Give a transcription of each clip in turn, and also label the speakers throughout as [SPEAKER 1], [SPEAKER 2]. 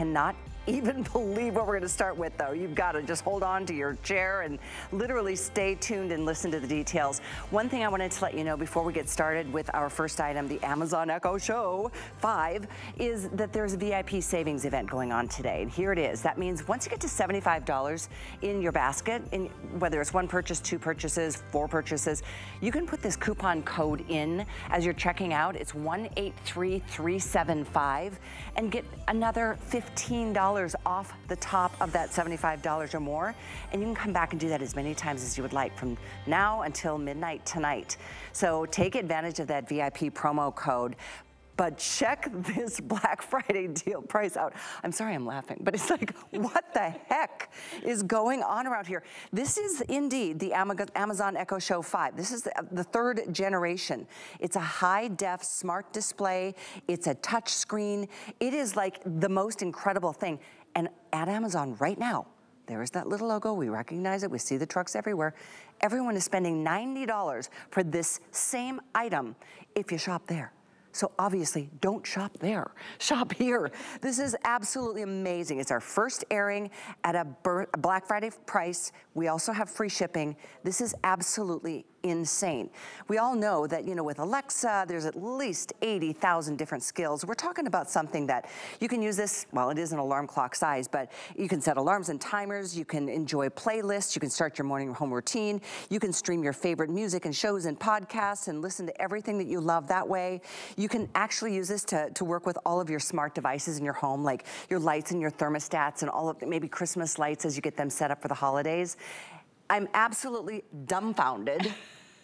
[SPEAKER 1] cannot even believe what we're gonna start with though. You've gotta just hold on to your chair and literally stay tuned and listen to the details. One thing I wanted to let you know before we get started with our first item, the Amazon Echo Show 5, is that there's a VIP savings event going on today. And here it is. That means once you get to $75 in your basket, in, whether it's one purchase, two purchases, four purchases, you can put this coupon code in as you're checking out. It's 183375 and get another $15 off the top of that $75 or more. And you can come back and do that as many times as you would like from now until midnight tonight. So take advantage of that VIP promo code but check this Black Friday deal price out. I'm sorry I'm laughing, but it's like, what the heck is going on around here? This is indeed the Amazon Echo Show 5. This is the, third generation. It's a high-def smart display. It's a touch screen. It is like the most incredible thing. And at Amazon right now, there is that little logo. We recognize it. We see the trucks everywhere. Everyone is spending $90 for this same item if you shop there. So obviously, don't shop there. Shop here. This is absolutely amazing. It's our first airing at a Black Friday price. We also have free shipping. This is absolutely insane. We all know that, you know, with Alexa, there's at least 80,000 different skills. We're talking about something that you can use this, well, it is an alarm clock size, but you can set alarms and timers, you can enjoy playlists, you can start your morning home routine, you can stream your favorite music and shows and podcasts and listen to everything that you love that way. You can actually use this to, to work with all of your smart devices in your home, like your lights and your thermostats and all of, maybe Christmas lights as you get them set up for the holidays. I'm absolutely dumbfounded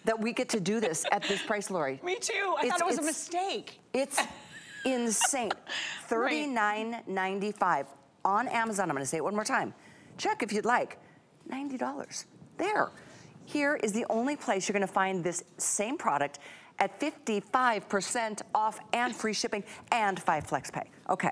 [SPEAKER 1] that we get to do this at this price, Lori.
[SPEAKER 2] Me too. I it's, thought it was a mistake.
[SPEAKER 1] It's insane. $39.95 on Amazon. I'm gonna say it one more time. Check if you'd like. $90. There. Here is the only place you're gonna find this same product at 55% off and free shipping and five flex pay. Okay.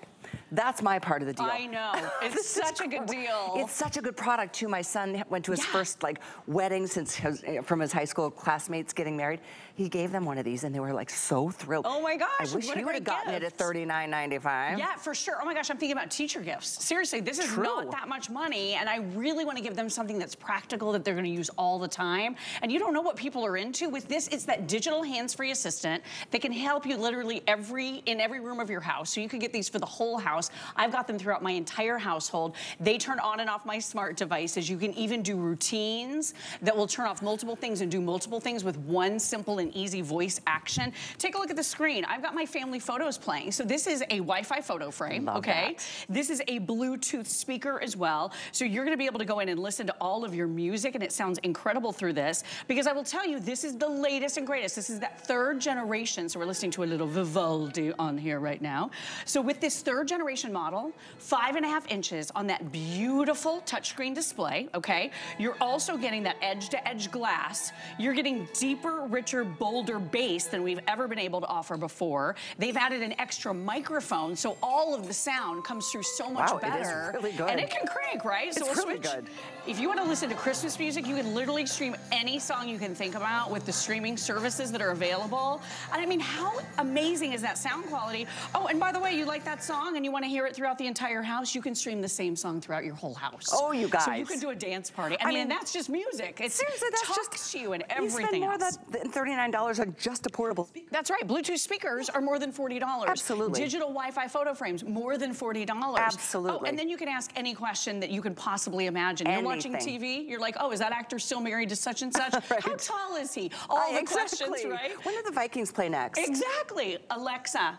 [SPEAKER 1] That's my part of the deal.
[SPEAKER 2] I know. It's such a good deal.
[SPEAKER 1] It's such a good product too. My son went to his yeah. first like wedding since his, eh, from his high school classmates getting married. He gave them one of these and they were like so thrilled.
[SPEAKER 2] Oh my gosh.
[SPEAKER 1] I wish he would have gotten gift. it at $39.95.
[SPEAKER 2] Yeah, for sure. Oh my gosh, I'm thinking about teacher gifts. Seriously, this is True. not that much money and I really want to give them something that's practical that they're going to use all the time. And you don't know what people are into with this. It's that digital hands-free assistant that can help you literally every in every room of your house. So you can get these for the whole house. I've got them throughout my entire household. They turn on and off my smart devices. You can even do routines that will turn off multiple things and do multiple things with one simple and easy voice action. Take a look at the screen. I've got my family photos playing. So this is a Wi-Fi photo frame, Love okay? That. This is a Bluetooth speaker as well. So you're gonna be able to go in and listen to all of your music and it sounds incredible through this because I will tell you, this is the latest and greatest. This is that third generation. So we're listening to a little Vivaldi on here right now. So with this third generation model, five and a half inches on that beautiful touchscreen display, okay? You're also getting that edge-to-edge -edge glass. You're getting deeper, richer, bolder bass than we've ever been able to offer before. They've added an extra microphone, so all of the sound comes through so much
[SPEAKER 1] wow,
[SPEAKER 2] better.
[SPEAKER 1] It is really good.
[SPEAKER 2] And it can crank, right?
[SPEAKER 1] It's so we'll really switch. good.
[SPEAKER 2] If you want to listen to Christmas music, you can literally stream any song you can think about with the streaming services that are available. And I mean, how amazing is that sound quality? Oh, and by the way, you like that song and you want to hear it throughout the entire house, you can stream the same song throughout your whole house.
[SPEAKER 1] Oh, you guys.
[SPEAKER 2] So you can do a dance party. I, I mean, mean, that's just music. It's
[SPEAKER 1] seriously, that's just
[SPEAKER 2] to you and everything You
[SPEAKER 1] spend more
[SPEAKER 2] else.
[SPEAKER 1] than $39 on just a portable speaker.
[SPEAKER 2] That's right. Bluetooth speakers are more than $40.
[SPEAKER 1] Absolutely.
[SPEAKER 2] Digital Wi-Fi photo frames, more than $40.
[SPEAKER 1] Absolutely.
[SPEAKER 2] Oh, and then you can ask any question that you can possibly imagine. Anything. You're watching TV, you're like, oh, is that actor still married to such and such? right. How tall is he? All the exactly. questions, right?
[SPEAKER 1] When do the Vikings play next?
[SPEAKER 2] Exactly. Alexa,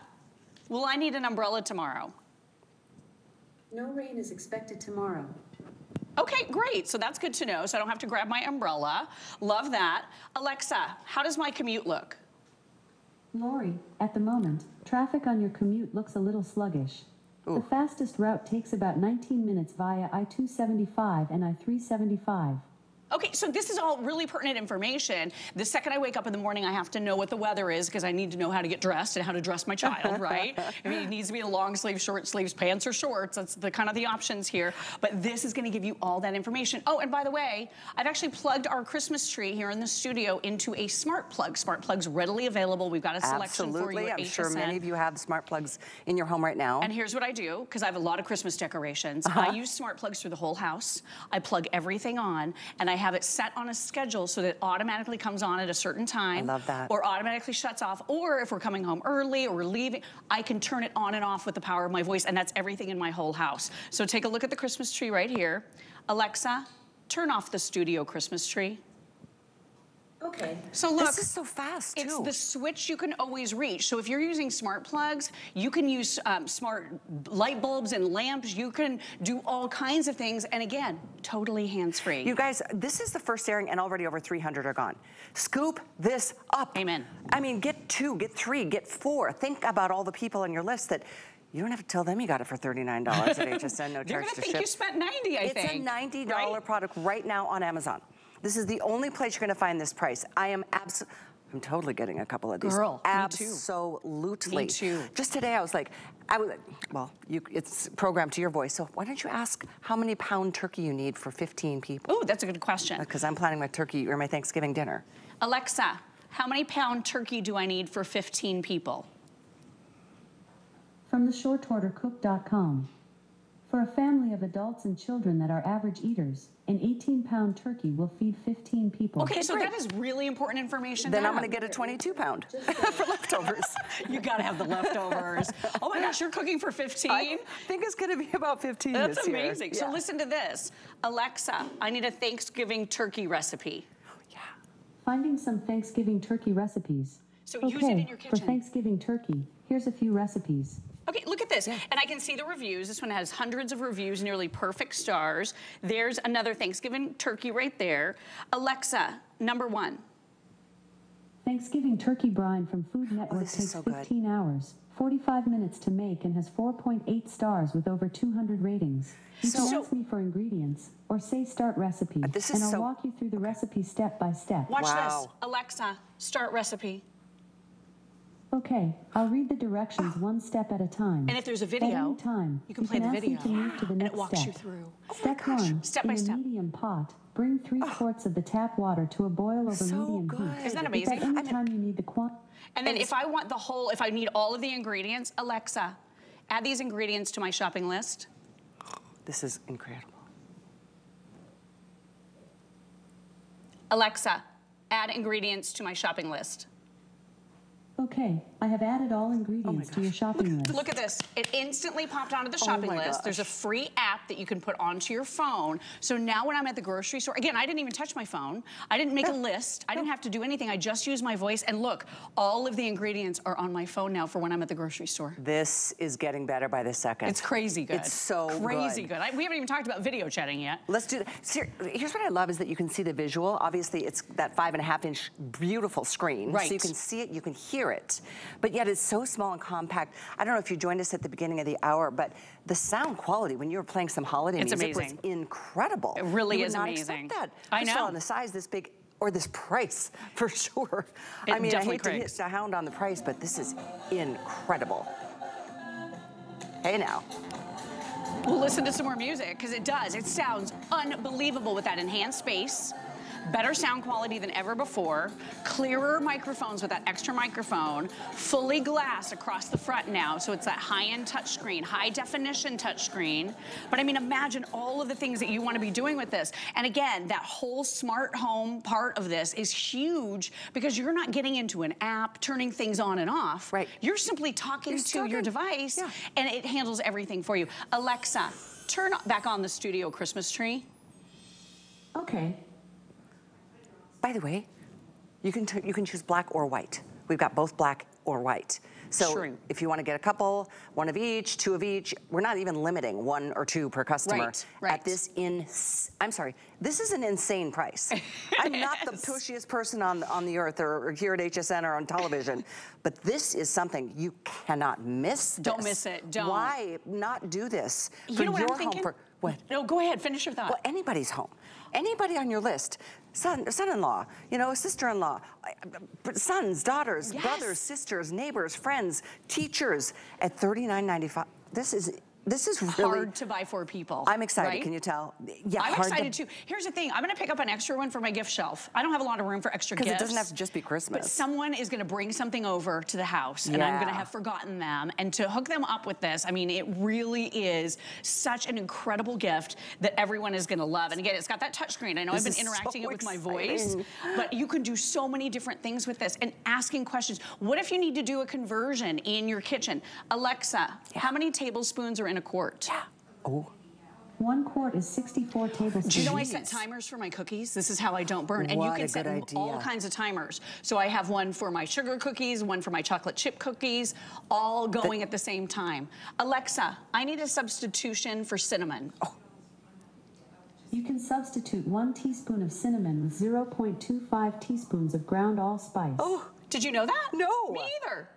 [SPEAKER 2] will I need an umbrella tomorrow?
[SPEAKER 3] No rain is expected tomorrow.
[SPEAKER 2] Okay, great. So that's good to know. So I don't have to grab my umbrella. Love that. Alexa, how does my commute look?
[SPEAKER 3] Lori, at the moment, traffic on your commute looks a little sluggish. Ooh. The fastest route takes about 19 minutes via I-275 and I-375.
[SPEAKER 2] Okay, so this is all really pertinent information. The second I wake up in the morning, I have to know what the weather is because I need to know how to get dressed and how to dress my child, right? I mean, it needs to be a long sleeve, short sleeves, pants or shorts. That's the kind of the options here. But this is gonna give you all that information. Oh, and by the way, I've actually plugged our Christmas tree here in the studio into a smart plug. Smart plug's readily available. We've got a selection
[SPEAKER 1] Absolutely.
[SPEAKER 2] for you
[SPEAKER 1] I'm
[SPEAKER 2] HSN.
[SPEAKER 1] sure many of you have smart plugs in your home right now.
[SPEAKER 2] And here's what I do, because I have a lot of Christmas decorations.
[SPEAKER 1] Uh -huh.
[SPEAKER 2] I use smart plugs through the whole house. I plug everything on, and I have it set on a schedule so that it automatically comes on at a certain time.
[SPEAKER 1] I love that.
[SPEAKER 2] Or automatically shuts off. Or if we're coming home early or we're leaving, I can turn it on and off with the power of my voice, and that's everything in my whole house. So take a look at the Christmas tree right here. Alexa, turn off the studio Christmas tree.
[SPEAKER 1] Okay.
[SPEAKER 2] So look.
[SPEAKER 1] This is so fast, too.
[SPEAKER 2] It's the switch you can always reach. So if you're using smart plugs, you can use um, smart light bulbs and lamps. You can do all kinds of things. And again, totally hands-free.
[SPEAKER 1] You guys, this is the first airing and already over 300 are gone. Scoop this up.
[SPEAKER 2] Amen.
[SPEAKER 1] I mean, get two, get three, get four. Think about all the people on your list that you don't have to tell them you got it for $39 at HSN, no charge to ship.
[SPEAKER 2] They're gonna think you spent 90, I
[SPEAKER 1] it's
[SPEAKER 2] think.
[SPEAKER 1] It's a $90
[SPEAKER 2] right?
[SPEAKER 1] product right now on Amazon. This is the only place you're gonna find this price. I am absolutely, I'm totally getting a couple of these.
[SPEAKER 2] Girl,
[SPEAKER 1] Absolutely.
[SPEAKER 2] Me too.
[SPEAKER 1] Just today I was like, I was, well, you, it's programmed to your voice, so why don't you ask how many pound turkey you need for 15 people?
[SPEAKER 2] Oh, that's a good question.
[SPEAKER 1] Uh, because I'm planning my turkey or my Thanksgiving dinner.
[SPEAKER 2] Alexa, how many pound turkey do I need for 15 people?
[SPEAKER 3] From the shortordercook.com. For a family of adults and children that are average eaters, an 18-pound turkey will feed 15 people.
[SPEAKER 2] Okay, so
[SPEAKER 1] great.
[SPEAKER 2] that is really important information.
[SPEAKER 1] Then
[SPEAKER 2] to
[SPEAKER 1] I'm
[SPEAKER 2] have.
[SPEAKER 1] gonna get a 22 pound for leftovers.
[SPEAKER 2] You gotta have the leftovers. oh my gosh, you're cooking for 15?
[SPEAKER 1] I think it's gonna be about 15
[SPEAKER 2] That's
[SPEAKER 1] this year.
[SPEAKER 2] That's amazing. So
[SPEAKER 1] Yeah.
[SPEAKER 2] listen to this. Alexa, I need a Thanksgiving turkey recipe.
[SPEAKER 1] Oh, yeah.
[SPEAKER 3] Finding some Thanksgiving turkey recipes.
[SPEAKER 2] So
[SPEAKER 3] okay,
[SPEAKER 2] use it in your
[SPEAKER 3] for. Thanksgiving turkey, here's a few recipes.
[SPEAKER 2] Okay, look at this. And I can see the reviews. This one has hundreds of reviews, nearly perfect stars. There's another Thanksgiving turkey right there. Alexa, number one.
[SPEAKER 3] Thanksgiving turkey brine from Food oh, Network
[SPEAKER 1] this is
[SPEAKER 3] takes
[SPEAKER 1] so good.
[SPEAKER 3] 15 hours, 45 minutes to make and has 4.8 stars with over 200 ratings. You
[SPEAKER 2] So-
[SPEAKER 3] can ask me for ingredients or say start recipe,
[SPEAKER 1] this is
[SPEAKER 3] and I'll
[SPEAKER 1] so-
[SPEAKER 3] walk you through the recipe step by step.
[SPEAKER 2] Watch this. Alexa, start recipe.
[SPEAKER 3] Okay, I'll read the directions one step at a time.
[SPEAKER 2] And if there's a video,
[SPEAKER 3] time,
[SPEAKER 2] you can play the
[SPEAKER 3] ask me
[SPEAKER 2] video.
[SPEAKER 3] to move to the
[SPEAKER 2] And it
[SPEAKER 3] next
[SPEAKER 2] walks
[SPEAKER 3] step.
[SPEAKER 2] you through. Oh
[SPEAKER 3] Step one,
[SPEAKER 2] Step by
[SPEAKER 3] in
[SPEAKER 2] by
[SPEAKER 3] a
[SPEAKER 2] step.
[SPEAKER 3] medium pot, bring three quarts of the tap water to a boil over
[SPEAKER 1] So
[SPEAKER 3] medium
[SPEAKER 1] good.
[SPEAKER 3] heat.
[SPEAKER 2] Isn't that
[SPEAKER 3] If
[SPEAKER 2] amazing?
[SPEAKER 3] at any
[SPEAKER 2] I mean-
[SPEAKER 3] you need the quan-
[SPEAKER 2] And then if I want the whole, if I need all of the ingredients, Alexa, add these ingredients to my shopping list.
[SPEAKER 1] This is incredible.
[SPEAKER 2] Alexa, add ingredients to my shopping list.
[SPEAKER 3] Okay, I have added all oh ingredients to your shopping list.
[SPEAKER 2] Look at this. It instantly popped onto the
[SPEAKER 1] Oh
[SPEAKER 2] shopping
[SPEAKER 1] my
[SPEAKER 2] list. There's a free app that you can put onto your phone. So now when I'm at the grocery store, again, I didn't even touch my phone. I didn't make a oh. list. I didn't oh. have to do anything. I just used my voice. And look, all of the ingredients are on my phone now for when I'm at the grocery store.
[SPEAKER 1] This is getting better by the second.
[SPEAKER 2] It's crazy good.
[SPEAKER 1] It's so
[SPEAKER 2] crazy
[SPEAKER 1] good.
[SPEAKER 2] good. I, we haven't even talked about video chatting yet.
[SPEAKER 1] Let's do that. Ser- Here's what I love is that you can see the visual. Obviously, it's that five and a half inch beautiful screen.
[SPEAKER 2] Right.
[SPEAKER 1] So you can see it, you can hear it. But yet it's so small and compact. I don't know if you joined us at the beginning of the hour, but the sound quality when you were playing some holiday
[SPEAKER 2] It's
[SPEAKER 1] music
[SPEAKER 2] amazing.
[SPEAKER 1] was incredible.
[SPEAKER 2] It really
[SPEAKER 1] you would
[SPEAKER 2] is
[SPEAKER 1] not
[SPEAKER 2] amazing.
[SPEAKER 1] Expect that.
[SPEAKER 2] I
[SPEAKER 1] First of all,
[SPEAKER 2] know.
[SPEAKER 1] in the size this big or this price for sure.
[SPEAKER 2] It
[SPEAKER 1] I mean, I hate to hit
[SPEAKER 2] cranks.
[SPEAKER 1] the hound on the price, but this is incredible. Hey now.
[SPEAKER 2] We'll listen to some more music because it does. It sounds unbelievable with that enhanced bass. Better sound quality than ever before. Clearer microphones with that extra microphone. Fully glass across the front now. So it's that high-end touchscreen, high definition touchscreen. But I mean, imagine all of the things that you want to be doing with this. And again, that whole smart home part of this is huge because you're not getting into an app, turning things on and off.
[SPEAKER 1] Right.
[SPEAKER 2] You're simply talking
[SPEAKER 1] You're
[SPEAKER 2] to your device
[SPEAKER 1] yeah.
[SPEAKER 2] and it handles everything for you. Alexa, turn back on the studio Christmas tree.
[SPEAKER 3] Okay,
[SPEAKER 1] By the way, you can, you can choose black or white. We've got both black or white. So
[SPEAKER 2] True.
[SPEAKER 1] if you want to get a couple, one of each, two of each, we're not even limiting one or two per customer
[SPEAKER 2] Right, right.
[SPEAKER 1] at this in I'm sorry, this is an insane price. I'm not the pushiest person on on the earth or, or here at HSN or on television, but this is something you cannot miss.
[SPEAKER 2] Don't miss it, don't.
[SPEAKER 1] Why not do this
[SPEAKER 2] You
[SPEAKER 1] for
[SPEAKER 2] know what
[SPEAKER 1] your
[SPEAKER 2] I'm
[SPEAKER 1] home
[SPEAKER 2] thinking?
[SPEAKER 1] for What?
[SPEAKER 2] No, go ahead, finish your thought.
[SPEAKER 1] Well, anybody's home. Anybody on your list, son, son-in-law, you know, a sister-in-law, sons, daughters,
[SPEAKER 2] Yes.
[SPEAKER 1] brothers, sisters, neighbors, friends, teachers at $39.95. This is this is really
[SPEAKER 2] hard to buy for people.
[SPEAKER 1] I'm excited.
[SPEAKER 2] right?
[SPEAKER 1] Can you tell? Yeah,
[SPEAKER 2] I'm excited
[SPEAKER 1] to,
[SPEAKER 2] too. Here's the thing. I'm going to pick up an extra one for my gift shelf. I don't have a lot of room for extra gifts.
[SPEAKER 1] Because it doesn't have to just be Christmas.
[SPEAKER 2] But someone is going to bring something over to the house, and I'm going to have forgotten them. And to hook them up with this, I mean, it really is such an incredible gift that everyone is going to love. And again, it's got that touchscreen. I know
[SPEAKER 1] This
[SPEAKER 2] I've been interacting
[SPEAKER 1] so
[SPEAKER 2] it with my voice, but you can do so many different things with this and asking questions. What if you need to do a conversion in your kitchen? Alexa, how many tablespoons are in a quart?
[SPEAKER 1] yeah. Oh,
[SPEAKER 3] One quart is 64 tablespoons.
[SPEAKER 2] Do you know I set timers for my cookies? This is how I don't burn. And you can
[SPEAKER 1] a
[SPEAKER 2] set
[SPEAKER 1] good
[SPEAKER 2] all kinds of timers. So I have one for my sugar cookies, one for my chocolate chip cookies, all going at the same time. Alexa, I need a substitution for cinnamon. Oh.
[SPEAKER 3] You can substitute one teaspoon of cinnamon with 0.25 teaspoons of ground allspice.
[SPEAKER 1] oh.
[SPEAKER 2] Did you know that?
[SPEAKER 1] No.
[SPEAKER 2] Me either.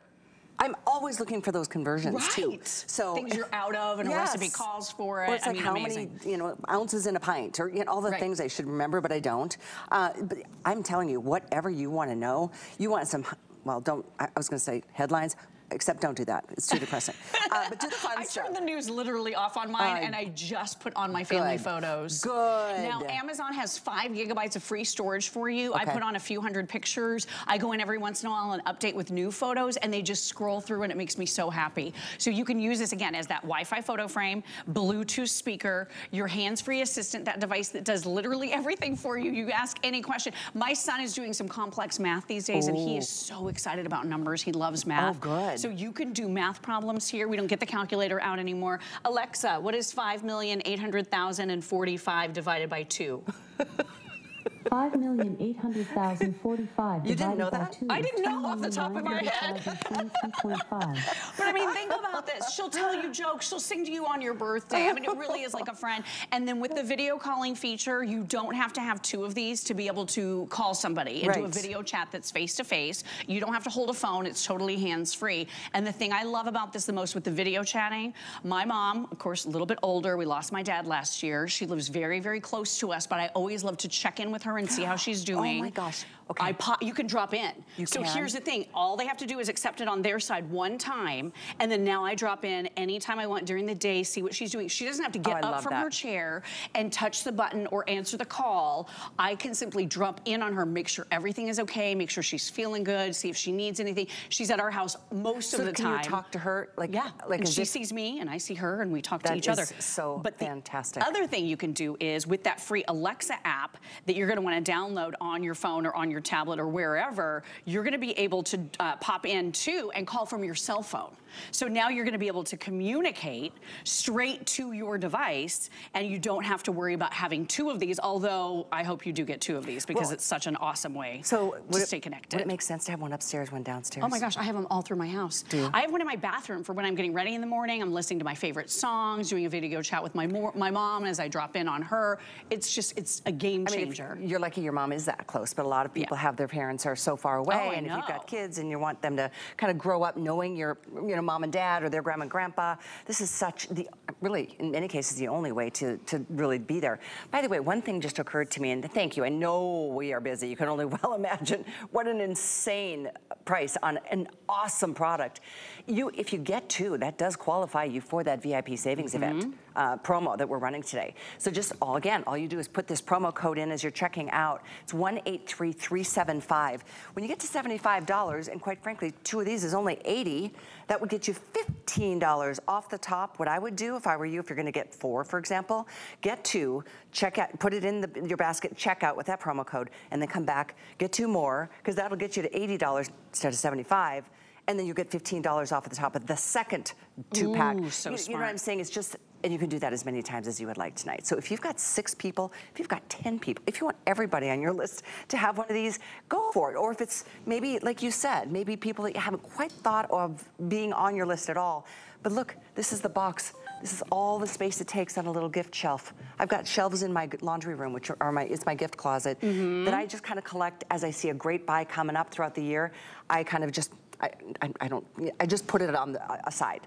[SPEAKER 1] I'm always looking for those conversions too. So
[SPEAKER 2] Things you're out of and a recipe
[SPEAKER 1] Yes.
[SPEAKER 2] calls for it.
[SPEAKER 1] Or it's
[SPEAKER 2] I
[SPEAKER 1] like
[SPEAKER 2] mean,
[SPEAKER 1] how
[SPEAKER 2] amazing.
[SPEAKER 1] many, you know, ounces in a pint, or you know, all the
[SPEAKER 2] Right.
[SPEAKER 1] things I should remember, but I don't. Uh, but I'm telling you, whatever you want to know, you want some. Well, don't. I I was going to say headlines, except don't do that. It's too depressing. uh, but do the fun
[SPEAKER 2] I
[SPEAKER 1] stuff.
[SPEAKER 2] turned the news literally off on mine,
[SPEAKER 1] Uh,
[SPEAKER 2] and I just put on my family
[SPEAKER 1] good.
[SPEAKER 2] photos.
[SPEAKER 1] Good.
[SPEAKER 2] Now, Amazon has five gigabytes of free storage for you. I put on a few hundred pictures. I go in every once in a while and update with new photos, and they just scroll through, and it makes me so happy. So you can use this again as that Wi-Fi photo frame, Bluetooth speaker, your hands-free assistant, that device that does literally everything for you. You ask any question. My son is doing some complex math these days, and he is so excited about numbers. He loves math.
[SPEAKER 1] Oh, good.
[SPEAKER 2] So you can do math problems here. We don't get the calculator out anymore. Alexa, what is 5,800,045 divided by 2?
[SPEAKER 3] 5,800,045
[SPEAKER 1] You didn't know that?
[SPEAKER 3] 2
[SPEAKER 2] I didn't know off the top of my head. But I mean, think about this. She'll tell you jokes. She'll sing to you on your birthday. I mean, it really is like a friend. And then with the video calling feature, you don't have to have two of these to be able to call somebody and do a video chat that's face to face. You don't have to hold a phone. It's totally hands free. And the thing I love about this the most with the video chatting, my mom, of course, a little bit older. We lost my dad last year. She lives very, very close to us, but I always love to check in with her and see how she's doing.
[SPEAKER 1] Oh my gosh. Okay.
[SPEAKER 2] You can drop in.
[SPEAKER 1] You
[SPEAKER 2] so
[SPEAKER 1] can?
[SPEAKER 2] here's the thing. All they have to do is accept it on their side one time, and then now I drop in anytime I want during the day, see what she's doing. She doesn't have to get
[SPEAKER 1] Oh,
[SPEAKER 2] up from
[SPEAKER 1] that.
[SPEAKER 2] her chair and touch the button or answer the call. I can simply drop in on her, make sure everything is okay, make sure she's feeling good, see if she needs anything. She's at our house most
[SPEAKER 1] So
[SPEAKER 2] of the
[SPEAKER 1] can
[SPEAKER 2] time.
[SPEAKER 1] you talk to her like
[SPEAKER 2] Yeah,
[SPEAKER 1] like
[SPEAKER 2] and she sees me and I see her and we talk to each other.
[SPEAKER 1] so
[SPEAKER 2] but the
[SPEAKER 1] fantastic.
[SPEAKER 2] other thing you can do is with that free Alexa app that you're gonna wanna download on your phone or on your tablet or wherever, you're gonna be able to uh, pop in too and call from your cell phone. So now you're gonna be able to communicate straight to your device and you don't have to worry about having two of these, although I hope you do get two of these because
[SPEAKER 1] Well,
[SPEAKER 2] it's such an awesome way
[SPEAKER 1] So
[SPEAKER 2] to
[SPEAKER 1] it,
[SPEAKER 2] stay connected.
[SPEAKER 1] Would it make sense to have one upstairs, one downstairs?
[SPEAKER 2] Oh my gosh, I have them all through my house.
[SPEAKER 1] Do you?
[SPEAKER 2] I have one in my bathroom for when I'm getting ready in the morning. I'm listening to my favorite songs, doing a video chat with my my mom as I drop in on her. It's just, it's a game
[SPEAKER 1] I mean,
[SPEAKER 2] changer.
[SPEAKER 1] You're lucky your mom is that close, but a lot of people
[SPEAKER 2] Yeah.
[SPEAKER 1] have their parents are so far oh, away,
[SPEAKER 2] Oh,
[SPEAKER 1] and if you've got kids and you want them to kind of grow up knowing your, you know, mom and dad or their grandma and grandpa, this is such the really in many cases the only way to to really be there. By the way, one thing just occurred to me, and thank you. I know we are busy. You can only well imagine what an insane price on an awesome product. You, if you get two, that does qualify you for that VIP savings event mm-hmm. Uh, promo that we're running today. So just all again, all you do is put this promo code in as you're checking out. It's 183375. When you get to $75, and quite frankly, two of these is only 80, that would get you $15 off the top. What I would do if I were you, if you're gonna get four, for example, get two, check out, put it in the, your basket, check out with that promo code, and then come back, get two more, because that'll get you to $80 instead of 75 and then you get $15 off at the top of the second two pack.
[SPEAKER 2] Ooh, so
[SPEAKER 1] you, you know what I'm saying? It's just, and you can do that as many times as you would like tonight. So if you've got six people, if you've got 10 people, if you want everybody on your list to have one of these, go for it. Or if it's maybe, like you said, maybe people that you haven't quite thought of being on your list at all. But look, this is the box. This is all the space it takes on a little gift shelf. I've got shelves in my laundry room, which are my, it's my gift closet,
[SPEAKER 2] Mm-hmm.
[SPEAKER 1] that I just kind of collect as I see a great buy coming up throughout the year. I kind of just, I, I, I don't, I just put it on the uh, aside.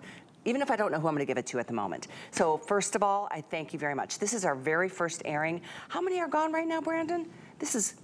[SPEAKER 1] Even if I don't know who I'm gonna give it to at the moment. So first of all, I thank you very much. This is our very first airing. How many are gone right now, Brandon? This is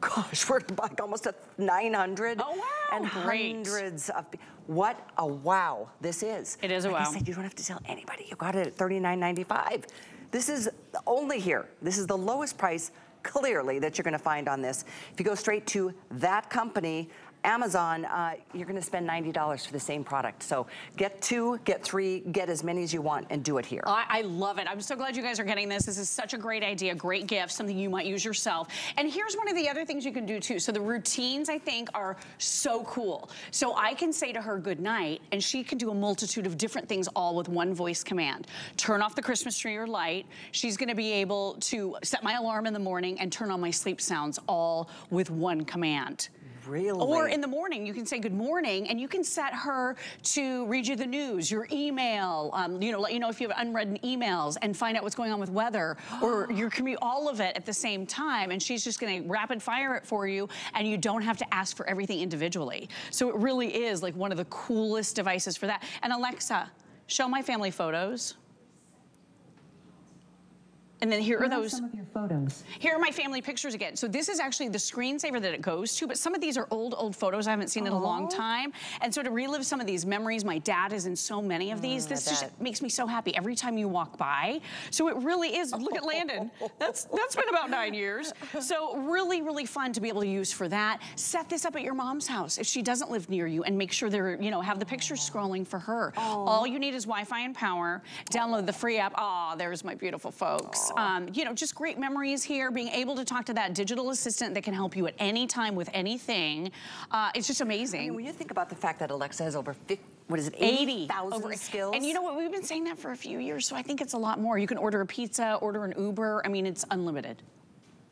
[SPEAKER 1] gosh, we're like almost a 900.
[SPEAKER 2] Oh, wow,
[SPEAKER 1] And
[SPEAKER 2] great.
[SPEAKER 1] hundreds of, what a wow this is.
[SPEAKER 2] It is a
[SPEAKER 1] like
[SPEAKER 2] wow.
[SPEAKER 1] I said, you don't have to tell anybody. You got it at $39.95. This is only here. This is the lowest price, clearly, that you're gonna find on this. If you go straight to that company, Amazon, uh, you're gonna spend $90 for the same product. So get two, get three, get as many as you want and do it here.
[SPEAKER 2] I, I love it. I'm so glad you guys are getting this. This is such a great idea, great gift, something you might use yourself. And here's one of the other things you can do too. So the routines, I think, are so cool. So I can say to her good night, and she can do a multitude of different things all with one voice command. Turn off the Christmas tree or light. She's gonna be able to set my alarm in the morning and turn on my sleep sounds all with one command.
[SPEAKER 1] Really?
[SPEAKER 2] Or in the morning, you can say good morning, and you can set her to read you the news, your email, um, you know, let you know if you have unread emails, and find out what's going on with weather, or your commute, all of it at the same time. And she's just going to rapid fire it for you, and you don't have to ask for everything individually. So it really is like one of the coolest devices for that. And Alexa, show my family photos. And then here are those.
[SPEAKER 3] some of your photos.
[SPEAKER 2] Here are my family pictures again. So this is actually the screensaver that it goes to, but some of these are old, old photos I haven't seen in a long time. And so to relive some of these memories, my dad is in so many of these. this just makes me so happy every time you walk by. So it really is, look at Landon. That's, that's been about nine years. So really, really fun to be able to use for that. Set this up at your mom's house if she doesn't live near you and make sure they're, you know, have the pictures scrolling for her. All you need is Wi-Fi and power. Download the free app. Ah, there's my beautiful folks. Um, you know, just great memories here. Being able to talk to that digital assistant that can help you at any time with anything. Uh, it's just
[SPEAKER 1] I mean,
[SPEAKER 2] amazing.
[SPEAKER 1] when you think about the fact that Alexa has over 50, what is it,
[SPEAKER 2] 80
[SPEAKER 1] 80,000
[SPEAKER 2] over-
[SPEAKER 1] skills?
[SPEAKER 2] And you know what? We've been saying that for a few years, so I think it's a lot more. You can order a pizza, order an Uber. I mean, it's unlimited.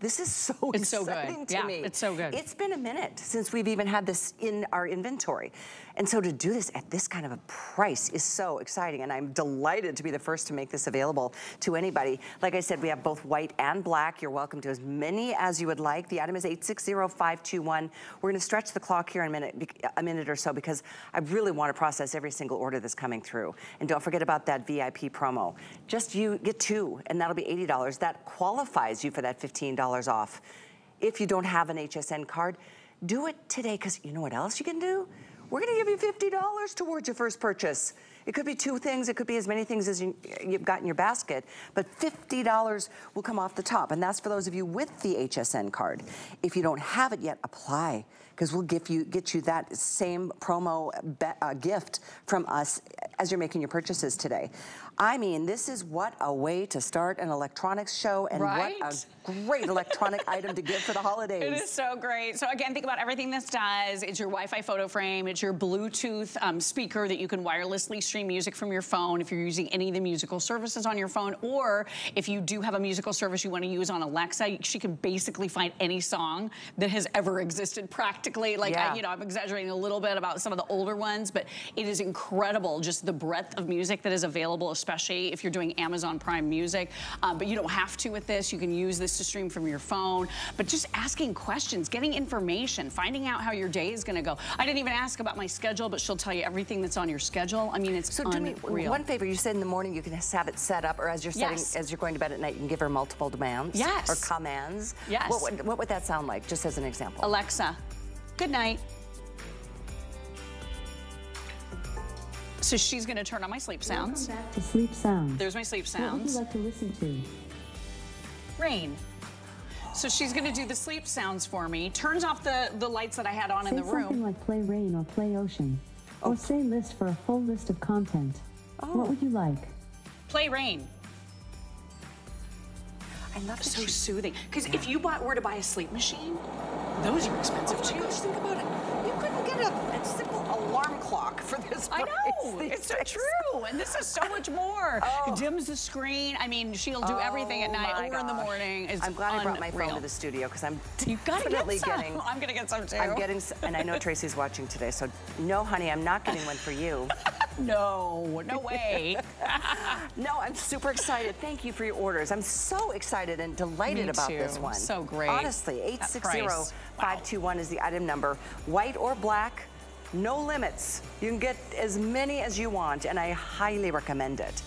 [SPEAKER 1] This is so
[SPEAKER 2] It's so good.
[SPEAKER 1] exciting to
[SPEAKER 2] Yeah,
[SPEAKER 1] me.
[SPEAKER 2] it's so good.
[SPEAKER 1] It's been a minute since we've even had this in our inventory. And so to do this at this kind of a price is so exciting. And I'm delighted to be the first to make this available to anybody. Like I said, we have both white and black. You're welcome to as many as you would like. The item is 860521. We're gonna stretch the clock here in a minute, a minute or so because I really wanna process every single order that's coming through. And don't forget about that VIP promo. Just you get two and that'll be $80. That qualifies you for that $15 off. If you don't have an HSN card, do it today because you know what else you can do? We're gonna give you $50 towards your first purchase. It could be two things, it could be as many things as you, you've got in your basket, but $50 will come off the top, and that's for those of you with the HSN card. If you don't have it yet, apply, because we'll give you, get you that same promo uh, gift from us as you're making your purchases today. I mean, this is what a way to start an electronics show, and
[SPEAKER 2] Right?
[SPEAKER 1] what a great electronic item to give for the holidays.
[SPEAKER 2] It is so great. So again, think about everything this does. It's your Wi-Fi photo frame. It's your Bluetooth um, speaker that you can wirelessly stream music from your phone if you're using any of the musical services on your phone. Or if you do have a musical service you want to use on Alexa, she can basically find any song that has ever existed practically. Like,
[SPEAKER 1] Yeah.
[SPEAKER 2] I, you know, I'm exaggerating a little bit about some of the older ones, but it is incredible just the breadth of music that is available, especially if you're doing Amazon Prime Music. Um, but you don't have to with this. You can use this to stream from your phone. But just asking questions, getting information, finding out how your day is going to go. I didn't even ask about my schedule, but she'll tell you everything that's on your schedule. I mean, it's
[SPEAKER 1] So do me one favor. You said in the morning you can have it set up, or as you're setting,
[SPEAKER 2] Yes.
[SPEAKER 1] as you're going to bed at night, you can give her multiple demands.
[SPEAKER 2] Yes.
[SPEAKER 1] Or commands.
[SPEAKER 2] Yes.
[SPEAKER 1] What would, what would that sound like, just as an example?
[SPEAKER 2] Alexa, good night. So she's going to turn on my sleep sounds.
[SPEAKER 3] Welcome back to Sleep Sounds.
[SPEAKER 2] There's my sleep
[SPEAKER 3] What would you
[SPEAKER 2] sounds.
[SPEAKER 3] like to listen to?
[SPEAKER 2] Rain. So she's gonna do the sleep sounds for me. Turns off the, the lights that I had on
[SPEAKER 3] Say
[SPEAKER 2] in the room.
[SPEAKER 3] something
[SPEAKER 2] room.
[SPEAKER 3] like play rain or play ocean.
[SPEAKER 1] Oh.
[SPEAKER 3] Or say list for a full list of content. Oh. What would you like?
[SPEAKER 2] Play rain.
[SPEAKER 1] I love that
[SPEAKER 2] So
[SPEAKER 1] you-
[SPEAKER 2] soothing. Because if you bought, were to buy a sleep machine, those are expensive oh too.
[SPEAKER 1] Gosh, think about it. You couldn't get a, a simple alarm clock for this price.
[SPEAKER 2] I
[SPEAKER 1] know,
[SPEAKER 2] it's so true. And this is so much more.
[SPEAKER 1] Oh.
[SPEAKER 2] Dims the screen. I mean, she'll do everything at
[SPEAKER 1] Oh
[SPEAKER 2] night or in the morning. It's
[SPEAKER 1] I'm glad I brought my phone to the studio because I'm
[SPEAKER 2] You gotta get some.
[SPEAKER 1] getting.
[SPEAKER 2] I'm gonna get some too.
[SPEAKER 1] I'm getting, and I know Tracy's watching today, so no, honey, I'm not getting one for you.
[SPEAKER 2] No, no way.
[SPEAKER 1] No, I'm super excited. Thank you for your orders. I'm so excited and delighted
[SPEAKER 2] Me
[SPEAKER 1] about
[SPEAKER 2] too.
[SPEAKER 1] this one.
[SPEAKER 2] So great.
[SPEAKER 1] Honestly,
[SPEAKER 2] That
[SPEAKER 1] 860-521 is the item number. White or black, no limits. You can get as many as you want, and I highly recommend it.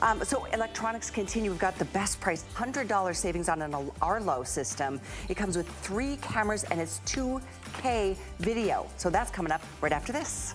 [SPEAKER 1] Um, so electronics continue. We've got the best price, $100 savings on an Arlo system. It comes with three cameras and it's 2K video. So that's coming up right after this.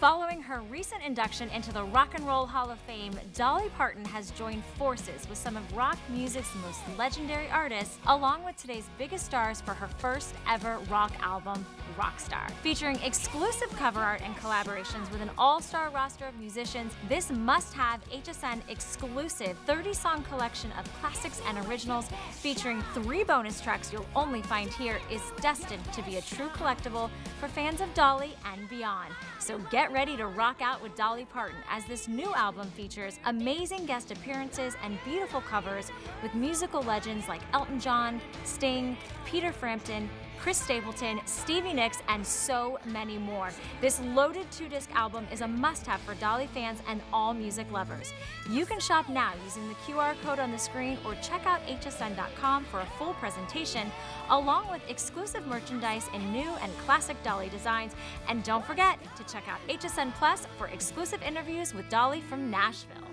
[SPEAKER 4] Following her recent induction into the Rock and Roll Hall of Fame, Dolly Parton has joined forces with some of rock music's most legendary artists, along with today's biggest stars for her first ever rock album, Rockstar. Featuring exclusive cover art and collaborations with an all-star roster of musicians, this must-have HSN exclusive 30-song collection of classics and originals featuring three bonus tracks you'll only find here is destined to be a true collectible for fans of Dolly and beyond. So get ready to rock out with Dolly Parton as this new album features amazing guest appearances and beautiful covers with musical legends like Elton John, Sting, Peter Frampton, Chris Stapleton, Stevie Nicks, and so many more. This loaded two-disc album is a must-have for Dolly fans and all music lovers. You can shop now using the QR code on the screen or check out hsn.com for a full presentation, along with exclusive merchandise in new and classic Dolly designs. And don't forget to check out HSN Plus for exclusive interviews with Dolly from Nashville.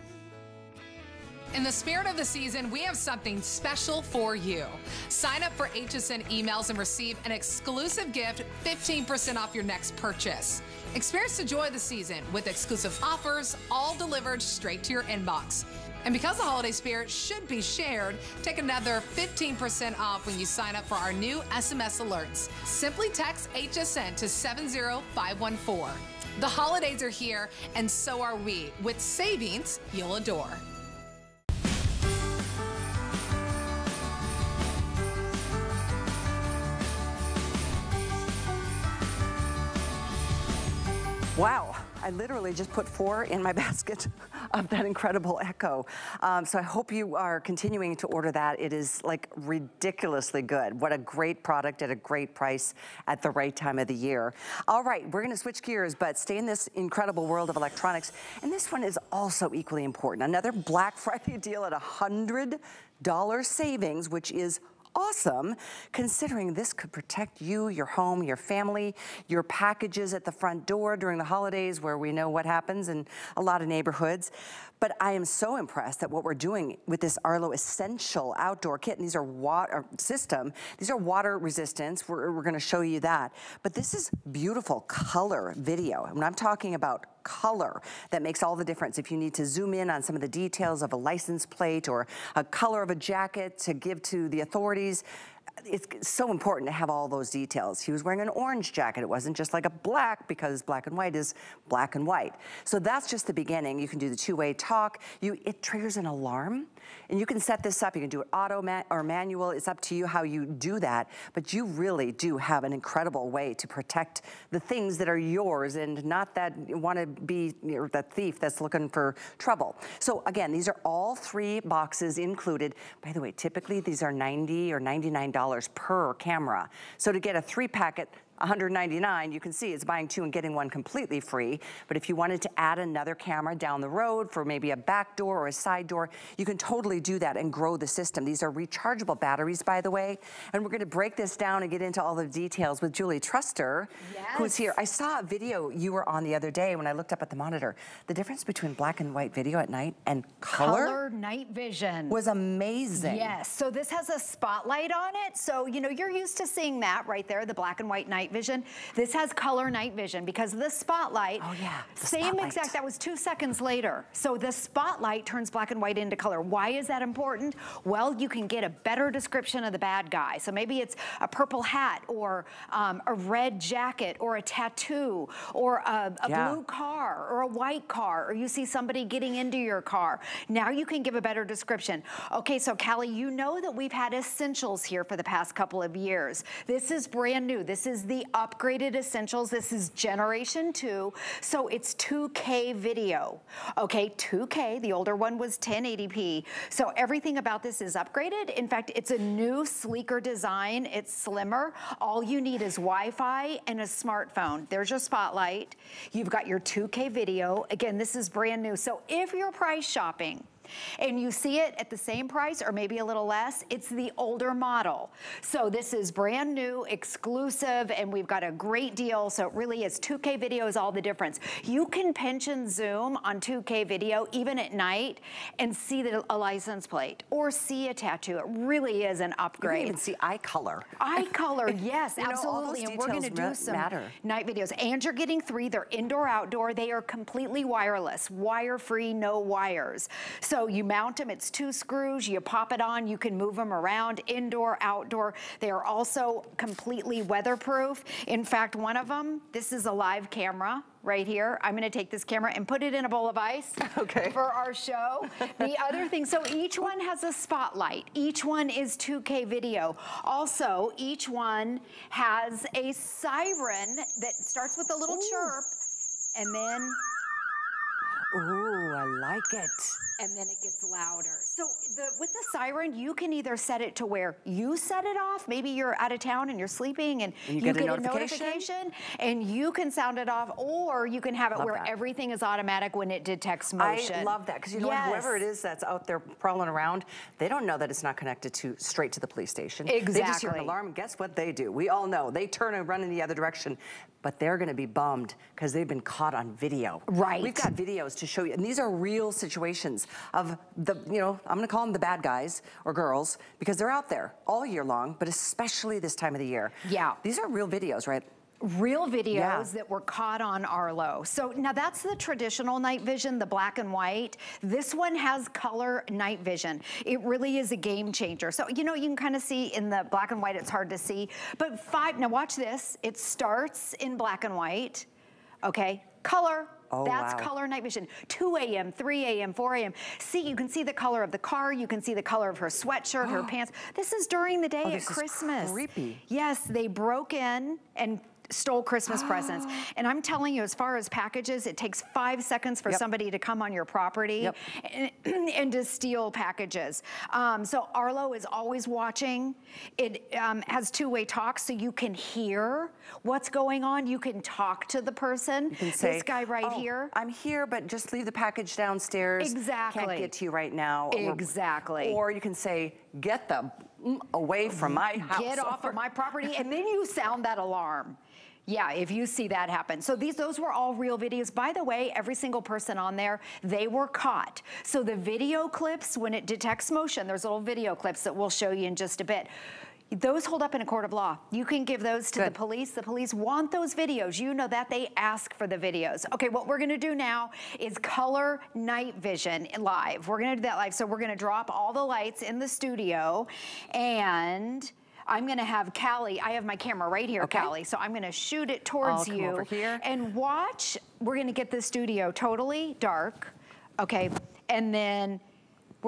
[SPEAKER 5] In the spirit of the season, we have something special for you. Sign up for HSN emails and receive an exclusive gift 15% off your next purchase. Experience the joy of the season with exclusive offers, all delivered straight to your inbox. And because the holiday spirit should be shared, take another 15% off when you sign up for our new SMS alerts. Simply text HSN to 70514. The holidays are here, and so are we, with savings you'll adore.
[SPEAKER 1] Wow. I literally just put four in my basket of that incredible Echo. Um, so I hope you are continuing to order that. It is like ridiculously good. What a great product at a great price at the right time of the year. All right, we're gonna switch gears, but stay in this incredible world of electronics. And this one is also equally important. Another Black Friday deal at $100 savings, which is awesome considering this could protect you, your home, your family, your packages at the front door during the holidays where we know what happens in a lot of neighborhoods. But I am so impressed that what we're doing with this Arlo Essential Outdoor Kit, and these are water uh, system, these are water resistance. We're, we're gonna show you that. But this is beautiful color video. When I'm talking about color that makes all the difference. If you need to zoom in on some of the details of a license plate or a color of a jacket to give to the authorities, it's so important to have all those details. He was wearing an orange jacket. It wasn't just like a black because black and white is black and white. So that's just the beginning. You can do the two-way talk. You, it triggers an alarm and you can set this up. You can do it auto ma or manual. It's up to you how you do that. But you really do have an incredible way to protect the things that are yours and not that want to be you know, that thief that's looking for trouble. So again, these are all three boxes included. By the way, typically these are 90 or $99 per camera. So to get a three packet, 199, you can see it's buying two and getting one completely free. But if you wanted to add another camera down the road for maybe a back door or a side door, you can totally do that and grow the system. These are rechargeable batteries, by the way. And we're gonna break this down and get into all the details with Julie Truster, yes. who's here. I saw a video you were on the other day when I looked up at the monitor. The difference between black and white video at night and color,
[SPEAKER 6] color night vision
[SPEAKER 1] was amazing.
[SPEAKER 6] Yes, so this has a spotlight on it. So, you know, you're used to seeing that right there, the black and white night night vision. This has color night vision because the spotlight,
[SPEAKER 1] oh yeah,
[SPEAKER 6] same
[SPEAKER 1] spotlight.
[SPEAKER 6] exact, that was two seconds later. So the spotlight turns black and white into color. Why is that important? Well, you can get a better description of the bad guy. So maybe it's a purple hat or um, a red jacket or a tattoo or a, a yeah. blue car or a white car or you see somebody getting into your car. Now you can give a better description. Okay, so Callie, you know that we've had essentials here for the past couple of years. This is brand new. This is the the upgraded Essentials. This is generation two, so it's 2K video. Okay, 2K, the older one was 1080p. So everything about this is upgraded. In fact, it's a new, sleeker design. It's slimmer. All you need is Wi-Fi and a smartphone. There's your spotlight. You've got your 2K video. Again, this is brand new. So if you're price shopping, And you see it at the same price or maybe a little less. It's the older model. So this is brand new, exclusive, and we've got a great deal. So it really is 2K video is all the difference. You can pinch and zoom on 2K video even at night and see the, a license plate or see a tattoo. It really is an upgrade.
[SPEAKER 1] You can even see eye color.
[SPEAKER 6] Eye color, yes,
[SPEAKER 1] You know,
[SPEAKER 6] absolutely. and we're gonna do some
[SPEAKER 1] matter.
[SPEAKER 6] night videos. And you're getting three. They're indoor, outdoor. They are completely wireless, wire-free, no wires. So you mount them. It's two screws. You pop it on. You can move them around, indoor, outdoor. They are also completely weatherproof. In fact, one of them, this is a live camera right here. I'm gonna take this camera and put it in a bowl of ice
[SPEAKER 1] Okay.
[SPEAKER 6] for our show. the other thing, so each one has a spotlight. Each one is 2K video. Also, each one has a siren that starts with a little chirp and then
[SPEAKER 1] Ooh, I like it.
[SPEAKER 6] and then it gets louder. So the, with the siren, you can either set it to where you set it off. Maybe you're out of town and you're sleeping and,
[SPEAKER 1] And you get a
[SPEAKER 6] a
[SPEAKER 1] notification?
[SPEAKER 6] notification and you can sound it off or you can have it
[SPEAKER 1] Love
[SPEAKER 6] where
[SPEAKER 1] that.
[SPEAKER 6] everything is automatic when it detects motion.
[SPEAKER 1] I love that because you know what, whoever it is that's out there prowling around, they don't know that it's not connected to straight to the police station. Exactly. They just hear an alarm, guess what they do? We all know they turn and run in the other direction, but they're going to be bummed because they've been caught on video.
[SPEAKER 6] Right.
[SPEAKER 1] We've got videos to show you, and these are real situations of the, you know, I'm going to call them the bad guys or girls because they're out there all year long, but especially this time of the year.
[SPEAKER 6] Yeah.
[SPEAKER 1] These are real videos, right?
[SPEAKER 6] real videos
[SPEAKER 1] Yeah.
[SPEAKER 6] that were caught on Arlo. So now that's the traditional night vision, the black and white. This one has color night vision. It really is a game changer. So, you know, you can kind of see in the black and white, it's hard to see. But five, now watch this. It starts in black and white, okay? Color,
[SPEAKER 1] Oh,
[SPEAKER 6] That's
[SPEAKER 1] wow.
[SPEAKER 6] color night vision. 2 a.m., 3 a.m., 4 a.m. See, you can see the color of the car. You can see the color of her sweatshirt, her pants. This is during the oh, day
[SPEAKER 1] Oh,
[SPEAKER 6] at Christmas.
[SPEAKER 1] creepy.
[SPEAKER 6] Yes, they broke in and stole Christmas presents. And I'm telling you, as far as packages, it takes five seconds for
[SPEAKER 1] Yep.
[SPEAKER 6] somebody to come on your property
[SPEAKER 1] Yep.
[SPEAKER 6] and, and to steal packages. Um, so Arlo is always watching. It um, has two-way talk, so you can hear what's going on. You can talk to the person.
[SPEAKER 1] Say,
[SPEAKER 6] this guy right
[SPEAKER 1] "Oh,
[SPEAKER 6] here.
[SPEAKER 1] I'm here, but just leave the package downstairs.
[SPEAKER 6] Exactly.
[SPEAKER 1] Can't get to you right now. Or-
[SPEAKER 6] Exactly.
[SPEAKER 1] Or, you can say, get the mm, away from my house.
[SPEAKER 6] Get off of my property, and then you sound that alarm. Yeah, if you see that happen. So these, those were all real videos. By the way, every single person on there, they were caught. So the video clips, when it detects motion, there's little video clips that we'll show you in just a bit. Those hold up in a court of law. You can give those to the police. The police want those videos. You know that they ask for the videos. Okay, what we're gonna do now is color night vision live. We're gonna do that live. So we're gonna drop all the lights in the studio and I'm gonna have Callie, I have my camera right here,
[SPEAKER 1] Okay.
[SPEAKER 6] Callie, so I'm gonna shoot it towards you.
[SPEAKER 1] over here.
[SPEAKER 6] And watch, we're gonna get the studio totally dark, okay? And then,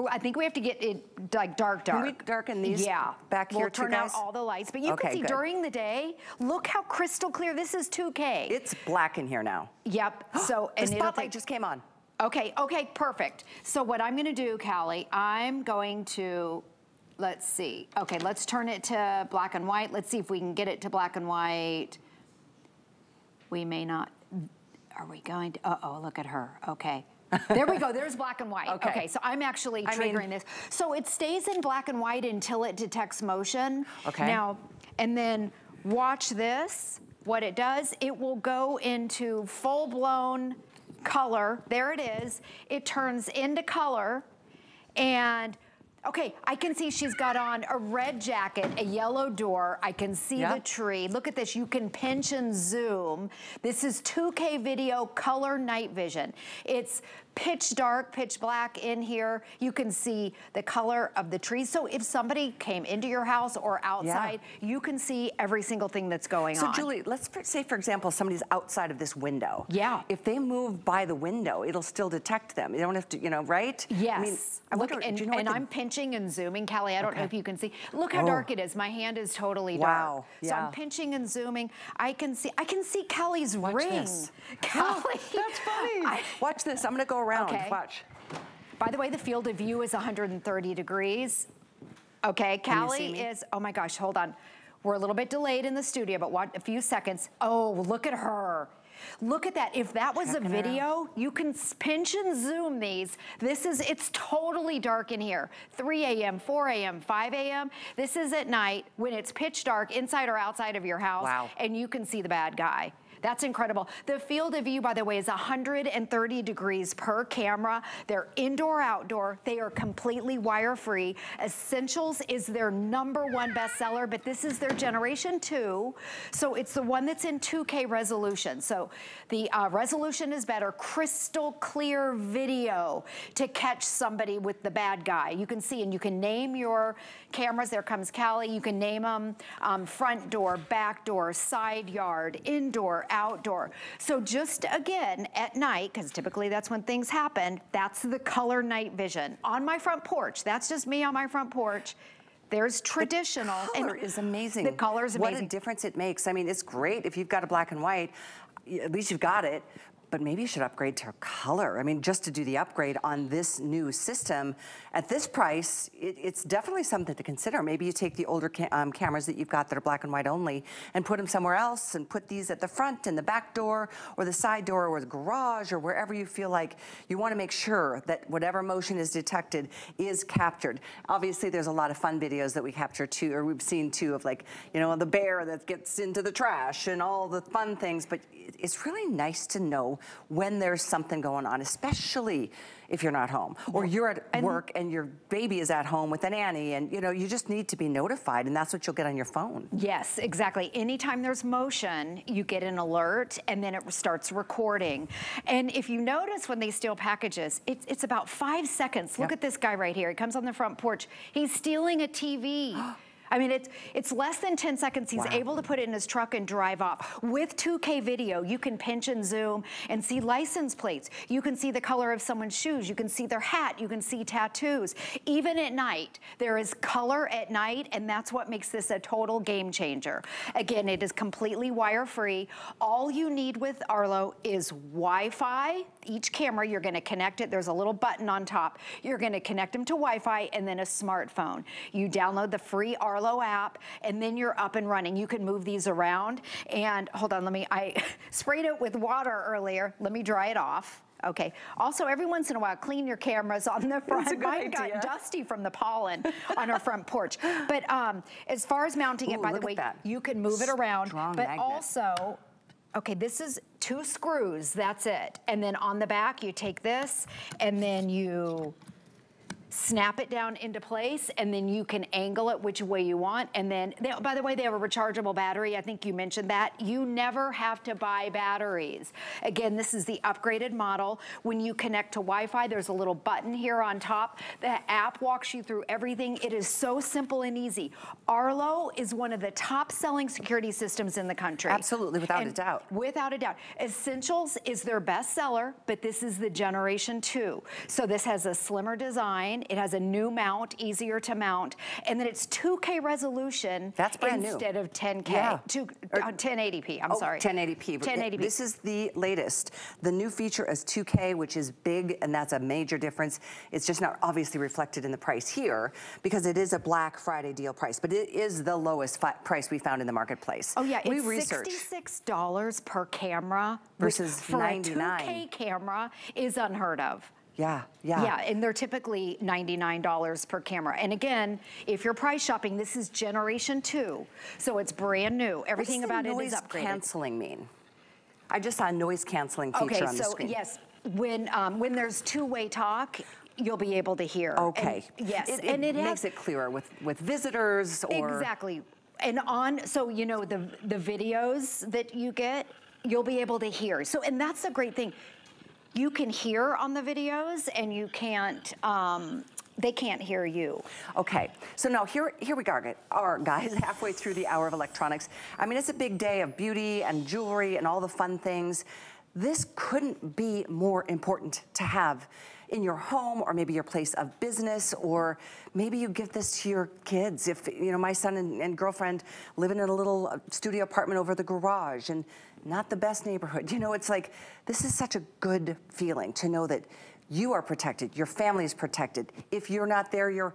[SPEAKER 6] I think we have to get it like dark, dark.
[SPEAKER 1] we darken these
[SPEAKER 6] Yeah.
[SPEAKER 1] back
[SPEAKER 6] we'll
[SPEAKER 1] here too,
[SPEAKER 6] turn out all the lights, but you
[SPEAKER 1] Okay,
[SPEAKER 6] can see
[SPEAKER 1] good.
[SPEAKER 6] during the day, look how crystal clear, this is 2K.
[SPEAKER 1] It's black in here now.
[SPEAKER 6] Yep, so,
[SPEAKER 1] The
[SPEAKER 6] and it'll
[SPEAKER 1] spotlight just came on.
[SPEAKER 6] Okay, okay, perfect. So what I'm gonna do, Callie, I'm going to, let's see. Okay, let's turn it to black and white. Let's see if we can get it to black and white. We may not, are we going to, uh-oh, look at her, okay. There we go, there's black and white.
[SPEAKER 1] Okay.
[SPEAKER 6] Okay, so I'm actually
[SPEAKER 1] I mean-
[SPEAKER 6] triggering this. So it stays in black and white until it detects motion.
[SPEAKER 1] Okay.
[SPEAKER 6] Now, and then watch this. What it does, it will go into full-blown color. There it is. It turns into color. And, okay, I can see she's got on a red jacket, a yellow door. I can see the tree. Look at this. You can pinch and zoom. This is 2K video color night vision. It's pitch dark, pitch black in here. You can see the color of the trees. So if somebody came into your house or outside, you can see every single thing that's going
[SPEAKER 1] So
[SPEAKER 6] on.
[SPEAKER 1] So Julie, let's say for example, somebody's outside of this window.
[SPEAKER 6] Yeah.
[SPEAKER 1] If they move by the window, it'll still detect them. You don't have to, you know, right?
[SPEAKER 6] Yes.
[SPEAKER 1] I mean, I
[SPEAKER 6] Look,
[SPEAKER 1] wonder,
[SPEAKER 6] and,
[SPEAKER 1] you know
[SPEAKER 6] and
[SPEAKER 1] the...
[SPEAKER 6] I'm pinching and zooming. Callie, I don't know if you can see. Look how
[SPEAKER 1] Oh.
[SPEAKER 6] dark it is. My hand is totally dark.
[SPEAKER 1] Wow,
[SPEAKER 6] dark. So. I'm pinching and zooming. I can see I can see Callie's
[SPEAKER 1] Watch
[SPEAKER 6] ring.
[SPEAKER 1] this.
[SPEAKER 6] Callie.
[SPEAKER 1] That's funny.
[SPEAKER 6] I-
[SPEAKER 1] Watch this. I'm going to go around.
[SPEAKER 6] Okay.
[SPEAKER 1] Watch.
[SPEAKER 6] by the way, the field of view is 130 degrees. Okay, Callie is, oh my gosh, hold on. We're a little bit delayed in the studio, but what, a few seconds. Oh, look at her. Look at that. If that was Check a video, you can pinch and zoom these. This is, it's totally dark in here. 3 a.m., 4 a.m., 5 a.m. This is at night when it's pitch dark inside or outside of your house. Wow. And you can see the bad guy. That's incredible. The field of view, by the way, is 130 degrees per camera. They're indoor, outdoor. They are completely wire-free. Essentials is their number one bestseller, but this is their generation two. So it's the one that's in 2K resolution. So the uh, resolution is better. Crystal clear video to catch somebody with the bad guy. You can see and you can name your cameras. There comes Callie. You can name them um, front door, back door, side yard, indoor, outdoor. So just again, at night, because typically that's when things happen, that's the color night vision. On my front porch, that's just me on my front porch. There's traditional.
[SPEAKER 1] The color is amazing.
[SPEAKER 6] The color is amazing.
[SPEAKER 1] What a difference it makes. I mean, it's great if you've got a black and white, at least you've got it but maybe you should upgrade to color. I mean, just to do the upgrade on this new system, at this price, it, it's definitely something to consider. Maybe you take the older ca um, cameras that you've got that are black and white only and put them somewhere else and put these at the front and the back door or the side door or the garage or wherever you feel like you wanna make sure that whatever motion is detected is captured. Obviously, there's a lot of fun videos that we capture too, or we've seen too of like, you know, the bear that gets into the trash and all the fun things, but it's really nice to know when there's something going on, especially if you're not home or you're at and work and your baby is at home with a nanny and you know you just need to be notified and that's what you'll get on your phone.
[SPEAKER 6] Yes, exactly. Anytime there's motion, you get an alert and then it starts recording. And if you notice when they steal packages, it's, it's about five seconds. Look yep. at this guy right here. He comes on the front porch. He's stealing a TV. I mean, it's, it's less than 10 seconds. He's wow. able to put it in his truck and drive off. With 2K video, you can pinch and zoom and see license plates. You can see the color of someone's shoes. You can see their hat. You can see tattoos. Even at night, there is color at night, and that's what makes this a total game changer. Again, it is completely wire-free. All you need with Arlo is Wi-Fi. Each camera, you're gonna connect it. There's a little button on top. You're gonna connect them to Wi-Fi and then a smartphone. You download the free Arlo app, and then you're up and running. You can move these around. And hold on, let me, I sprayed it with water earlier. Let me dry it off. Okay. Also, every once in a while, clean your cameras on the front. Mine got dusty from the pollen on our front porch. But um, as far as mounting Ooh, it, by the way, you can move it around.
[SPEAKER 1] Strong
[SPEAKER 6] but
[SPEAKER 1] magnet.
[SPEAKER 6] also, okay, this is two screws. That's it. And then on the back, you take this, and then you snap it down into place, and then you can angle it which way you want. And then, they, by the way, they have a rechargeable battery. I think you mentioned that. You never have to buy batteries. Again, this is the upgraded model. When you connect to Wi-Fi, there's a little button here on top. The app walks you through everything. It is so simple and easy. Arlo is one of the top selling security systems in the country.
[SPEAKER 1] Absolutely, without and a doubt.
[SPEAKER 6] Without a doubt. Essentials is their best seller, but this is the generation two. So this has a slimmer design It has a new mount, easier to mount, and then it's 2K resolution.
[SPEAKER 1] That's brand
[SPEAKER 6] instead
[SPEAKER 1] new.
[SPEAKER 6] of 10K. Yeah. Two, uh, 1080p, I'm
[SPEAKER 1] oh,
[SPEAKER 6] sorry.
[SPEAKER 1] 1080p.
[SPEAKER 6] 1080p.
[SPEAKER 1] This is the latest. The new feature is 2K, which is big, and that's a major difference. It's just not obviously reflected in the price here because it is a Black Friday deal price, but it is the lowest price we found in the marketplace.
[SPEAKER 6] Oh yeah,
[SPEAKER 1] we
[SPEAKER 6] it's
[SPEAKER 1] researched.
[SPEAKER 6] $66 per camera.
[SPEAKER 1] Versus
[SPEAKER 6] for
[SPEAKER 1] 99.
[SPEAKER 6] For a 2K camera is unheard of.
[SPEAKER 1] Yeah, yeah.
[SPEAKER 6] Yeah, and they're typically $99 per camera. And again, if you're price shopping, this is generation two, so it's brand new. Everything about it is upgraded.
[SPEAKER 1] noise canceling mean? I just saw a noise canceling feature
[SPEAKER 6] okay,
[SPEAKER 1] on the
[SPEAKER 6] so,
[SPEAKER 1] screen.
[SPEAKER 6] yes, when, um, when there's two-way talk, you'll be able to hear.
[SPEAKER 1] Okay.
[SPEAKER 6] And, yes,
[SPEAKER 1] it,
[SPEAKER 6] and
[SPEAKER 1] it,
[SPEAKER 6] it
[SPEAKER 1] makes
[SPEAKER 6] has,
[SPEAKER 1] it clearer with, with visitors or...
[SPEAKER 6] Exactly. And on, so you know, the, the videos that you get, you'll be able to hear. So, and that's a great thing you can hear on the videos and you can't, um, they can't hear you.
[SPEAKER 1] Okay, so now here, here we are, guys, halfway through the hour of electronics. I mean, it's a big day of beauty and jewelry and all the fun things. This couldn't be more important to have in your home or maybe your place of business or maybe you give this to your kids. If, you know, my son and, and girlfriend living in a little uh, studio apartment over the garage and not the best neighborhood. You know, it's like, this is such a good feeling to know that you are protected, your family is protected. If you're not there, your,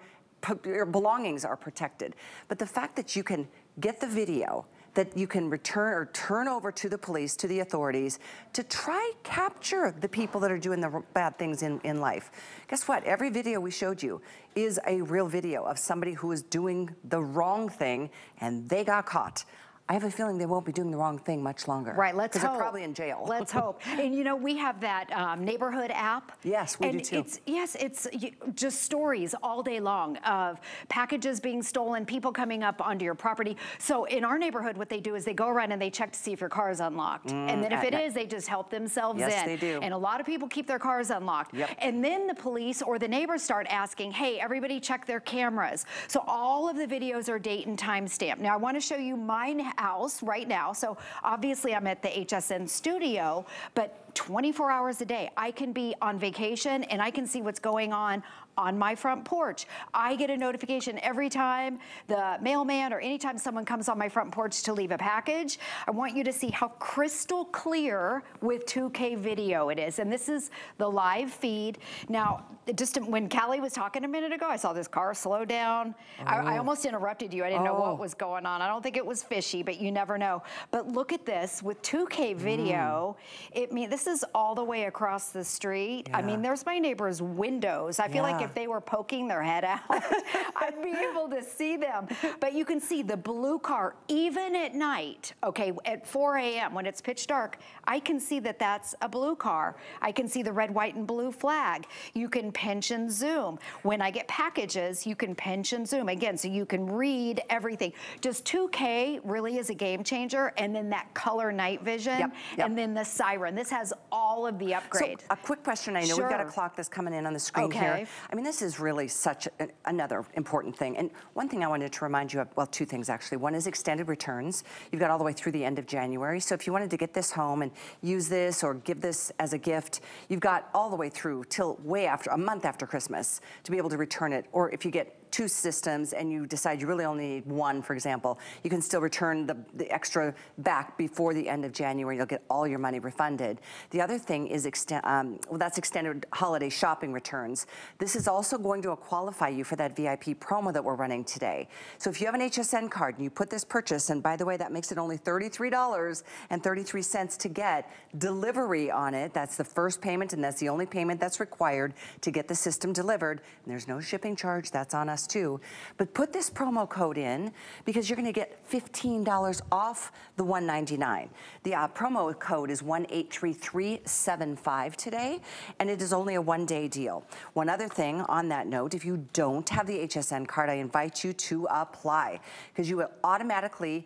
[SPEAKER 1] your belongings are protected. But the fact that you can get the video, that you can return or turn over to the police, to the authorities, to try capture the people that are doing the bad things in, in life. Guess what? Every video we showed you is a real video of somebody who is doing the wrong thing and they got caught. I have a feeling they won't be doing the wrong thing much longer.
[SPEAKER 6] Right, let's hope.
[SPEAKER 1] they're probably in jail.
[SPEAKER 6] Let's hope. And you know, we have that um, neighborhood app.
[SPEAKER 1] Yes, we
[SPEAKER 6] and
[SPEAKER 1] do too.
[SPEAKER 6] It's, yes, it's just stories all day long of packages being stolen, people coming up onto your property. So in our neighborhood, what they do is they go around and they check to see if your car is unlocked. Mm, and then if it is, they just help themselves
[SPEAKER 1] yes,
[SPEAKER 6] in.
[SPEAKER 1] Yes, they do.
[SPEAKER 6] And a lot of people keep their cars unlocked.
[SPEAKER 1] Yep.
[SPEAKER 6] And then the police or the neighbors start asking, hey, everybody check their cameras. So all of the videos are date and time stamped. Now I wanna show you my house right now. So obviously I'm at the HSN studio, but 24 hours a day, I can be on vacation and I can see what's going on on my front porch. I get a notification every time the mailman or anytime someone comes on my front porch to leave a package. I want you to see how crystal clear with 2K video it is. And this is the live feed. Now, just when Callie was talking a minute ago, I saw this car slow down. Oh. I, I, oh. almost interrupted you. I didn't oh. know what oh. was going on. I don't think it was fishy, but you never know. But look at this with 2K video. Mm. It mean this is all the way across the street. Yeah. I mean, there's my neighbor's windows. I feel yeah. like if they were poking their head out, I'd be able to see them. But you can see the blue car, even at night, okay, at 4 a.m. when it's pitch dark, I can see that that's a blue car. I can see the red, white, and blue flag. You can pinch and zoom. When I get packages, you can pinch and zoom. Again, so you can read everything. Just 2K really is a game changer. And then that color night vision. Yep, yep. And then the siren. This has all of the upgrades.
[SPEAKER 1] So a quick question. I know sure. we've got a clock that's coming in on the screen okay. here. I mean, this is really such a, another important thing. And one thing I wanted to remind you of, well, two things actually. One is extended returns. You've got all the way through the end of January. So if you wanted to get this home and use this or give this as a gift, you've got all the way through till way after, a month after Christmas to be able to return it. Or if you get two systems and you decide you really only need one, for example, you can still return the, the extra back before the end of January. You'll get all your money refunded. The other thing is, um, well, that's extended holiday shopping returns. This is also going to qualify you for that VIP promo that we're running today. So if you have an HSN card and you put this purchase, and by the way, that makes it only $33.33 to get delivery on it. That's the first payment and that's the only payment that's required to get the system delivered. And there's no shipping charge, that's on us too. But put this promo code in because you're gonna get $15 off the 199. The uh, promo code is 183375 today, and it is only a one day deal. One other thing on that note, if you don't have the HSN card, I invite you to apply because you will automatically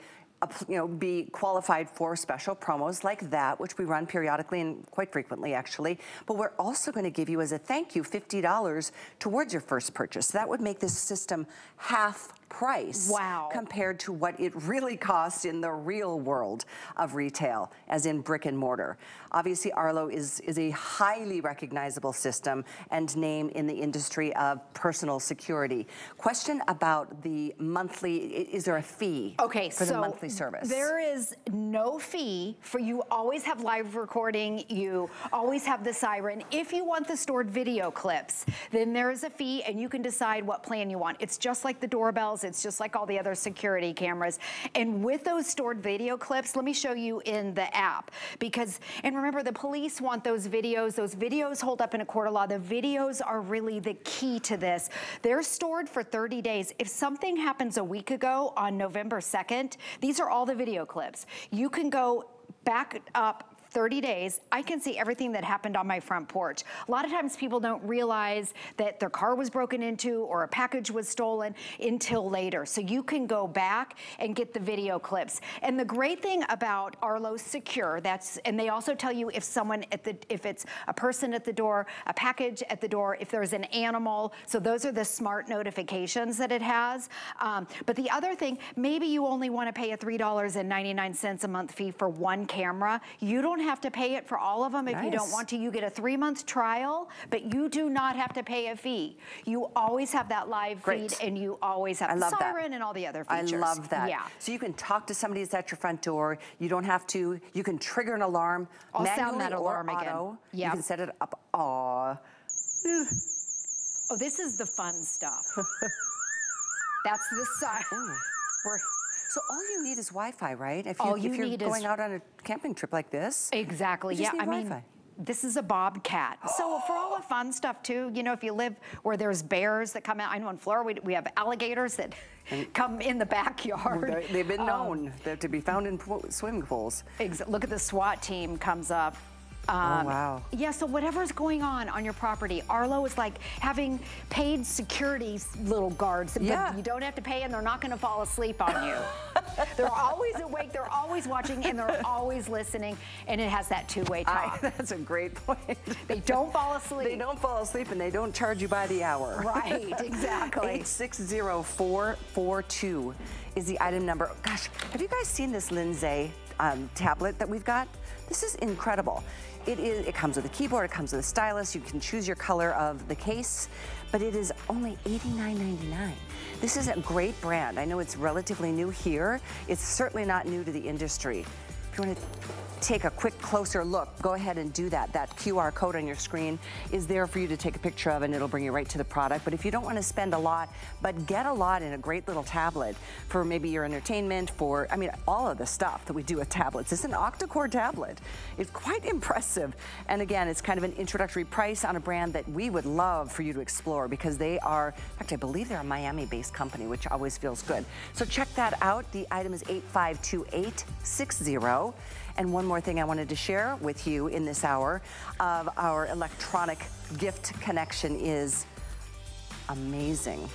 [SPEAKER 1] you know, be qualified for special promos like that, which we run periodically and quite frequently actually. But we're also gonna give you as a thank you $50 towards your first purchase. So that would make this system half price
[SPEAKER 6] wow.
[SPEAKER 1] compared to what it really costs in the real world of retail, as in brick and mortar. Obviously, Arlo is, is a highly recognizable system and name in the industry of personal security. Question about the monthly, is there a fee
[SPEAKER 6] okay,
[SPEAKER 1] for
[SPEAKER 6] so
[SPEAKER 1] the monthly service?
[SPEAKER 6] There is no fee for you always have live recording, you always have the siren. If you want the stored video clips, then there is a fee and you can decide what plan you want. It's just like the doorbells it's just like all the other security cameras. And with those stored video clips, let me show you in the app. Because, and remember, the police want those videos. Those videos hold up in a court of law. The videos are really the key to this. They're stored for 30 days. If something happens a week ago on November 2nd, these are all the video clips. You can go back up 30 days, I can see everything that happened on my front porch. A lot of times people don't realize that their car was broken into or a package was stolen until later. So you can go back and get the video clips. And the great thing about Arlo Secure, that's, and they also tell you if someone at the, if it's a person at the door, a package at the door, if there's an animal. So those are the smart notifications that it has. Um, but the other thing, maybe you only want to pay a $3.99 a month fee for one camera. You don't have to pay it for all of them if nice. you don't want to. You get a three month trial, but you do not have to pay a fee. You always have that live Great. feed and you always have I the siren that. and all the other features.
[SPEAKER 1] I love that.
[SPEAKER 6] Yeah.
[SPEAKER 1] So you can talk to somebody that's at your front door. You don't have to, you can trigger an alarm.
[SPEAKER 6] I'll sound that alarm
[SPEAKER 1] again.
[SPEAKER 6] Auto.
[SPEAKER 1] You can set it up. Aw.
[SPEAKER 6] Oh, this is the fun stuff. That's the side.
[SPEAKER 1] We're So all you need is Wi-Fi, right?
[SPEAKER 6] If, you, you
[SPEAKER 1] if you're
[SPEAKER 6] need
[SPEAKER 1] going out on a camping trip like this.
[SPEAKER 6] Exactly, yeah. I mean, this is a bobcat. So for all the fun stuff too, you know, if you live where there's bears that come out, I know in Florida we, we have alligators that come in the backyard.
[SPEAKER 1] They've been um, known um, to be found in swimming pools.
[SPEAKER 6] Look at the SWAT team comes up
[SPEAKER 1] um, oh, wow.
[SPEAKER 6] Yeah, so whatever's going on on your property, Arlo is like having paid security little guards, yeah. but you don't have to pay and they're not gonna fall asleep on you. they're always awake, they're always watching, and they're always listening, and it has that two-way talk.
[SPEAKER 1] I, that's a great point.
[SPEAKER 6] They don't fall asleep.
[SPEAKER 1] They don't fall asleep and they don't charge you by the hour.
[SPEAKER 6] Right, exactly.
[SPEAKER 1] 860442 is the item number. Gosh, have you guys seen this Linsay um, tablet that we've got? This is incredible. It is. It comes with a keyboard. It comes with a stylus. You can choose your color of the case, but it is only $89.99. This is a great brand. I know it's relatively new here. It's certainly not new to the industry. You want to take a quick closer look, go ahead and do that. That QR code on your screen is there for you to take a picture of and it'll bring you right to the product. But if you don't want to spend a lot, but get a lot in a great little tablet for maybe your entertainment, for, I mean, all of the stuff that we do with tablets. It's an octa-core tablet. It's quite impressive. And again, it's kind of an introductory price on a brand that we would love for you to explore because they are, in fact, I believe they're a Miami-based company, which always feels good. So check that out. The item is 852860. And one more thing I wanted to share with you in this hour of our electronic gift connection is amazing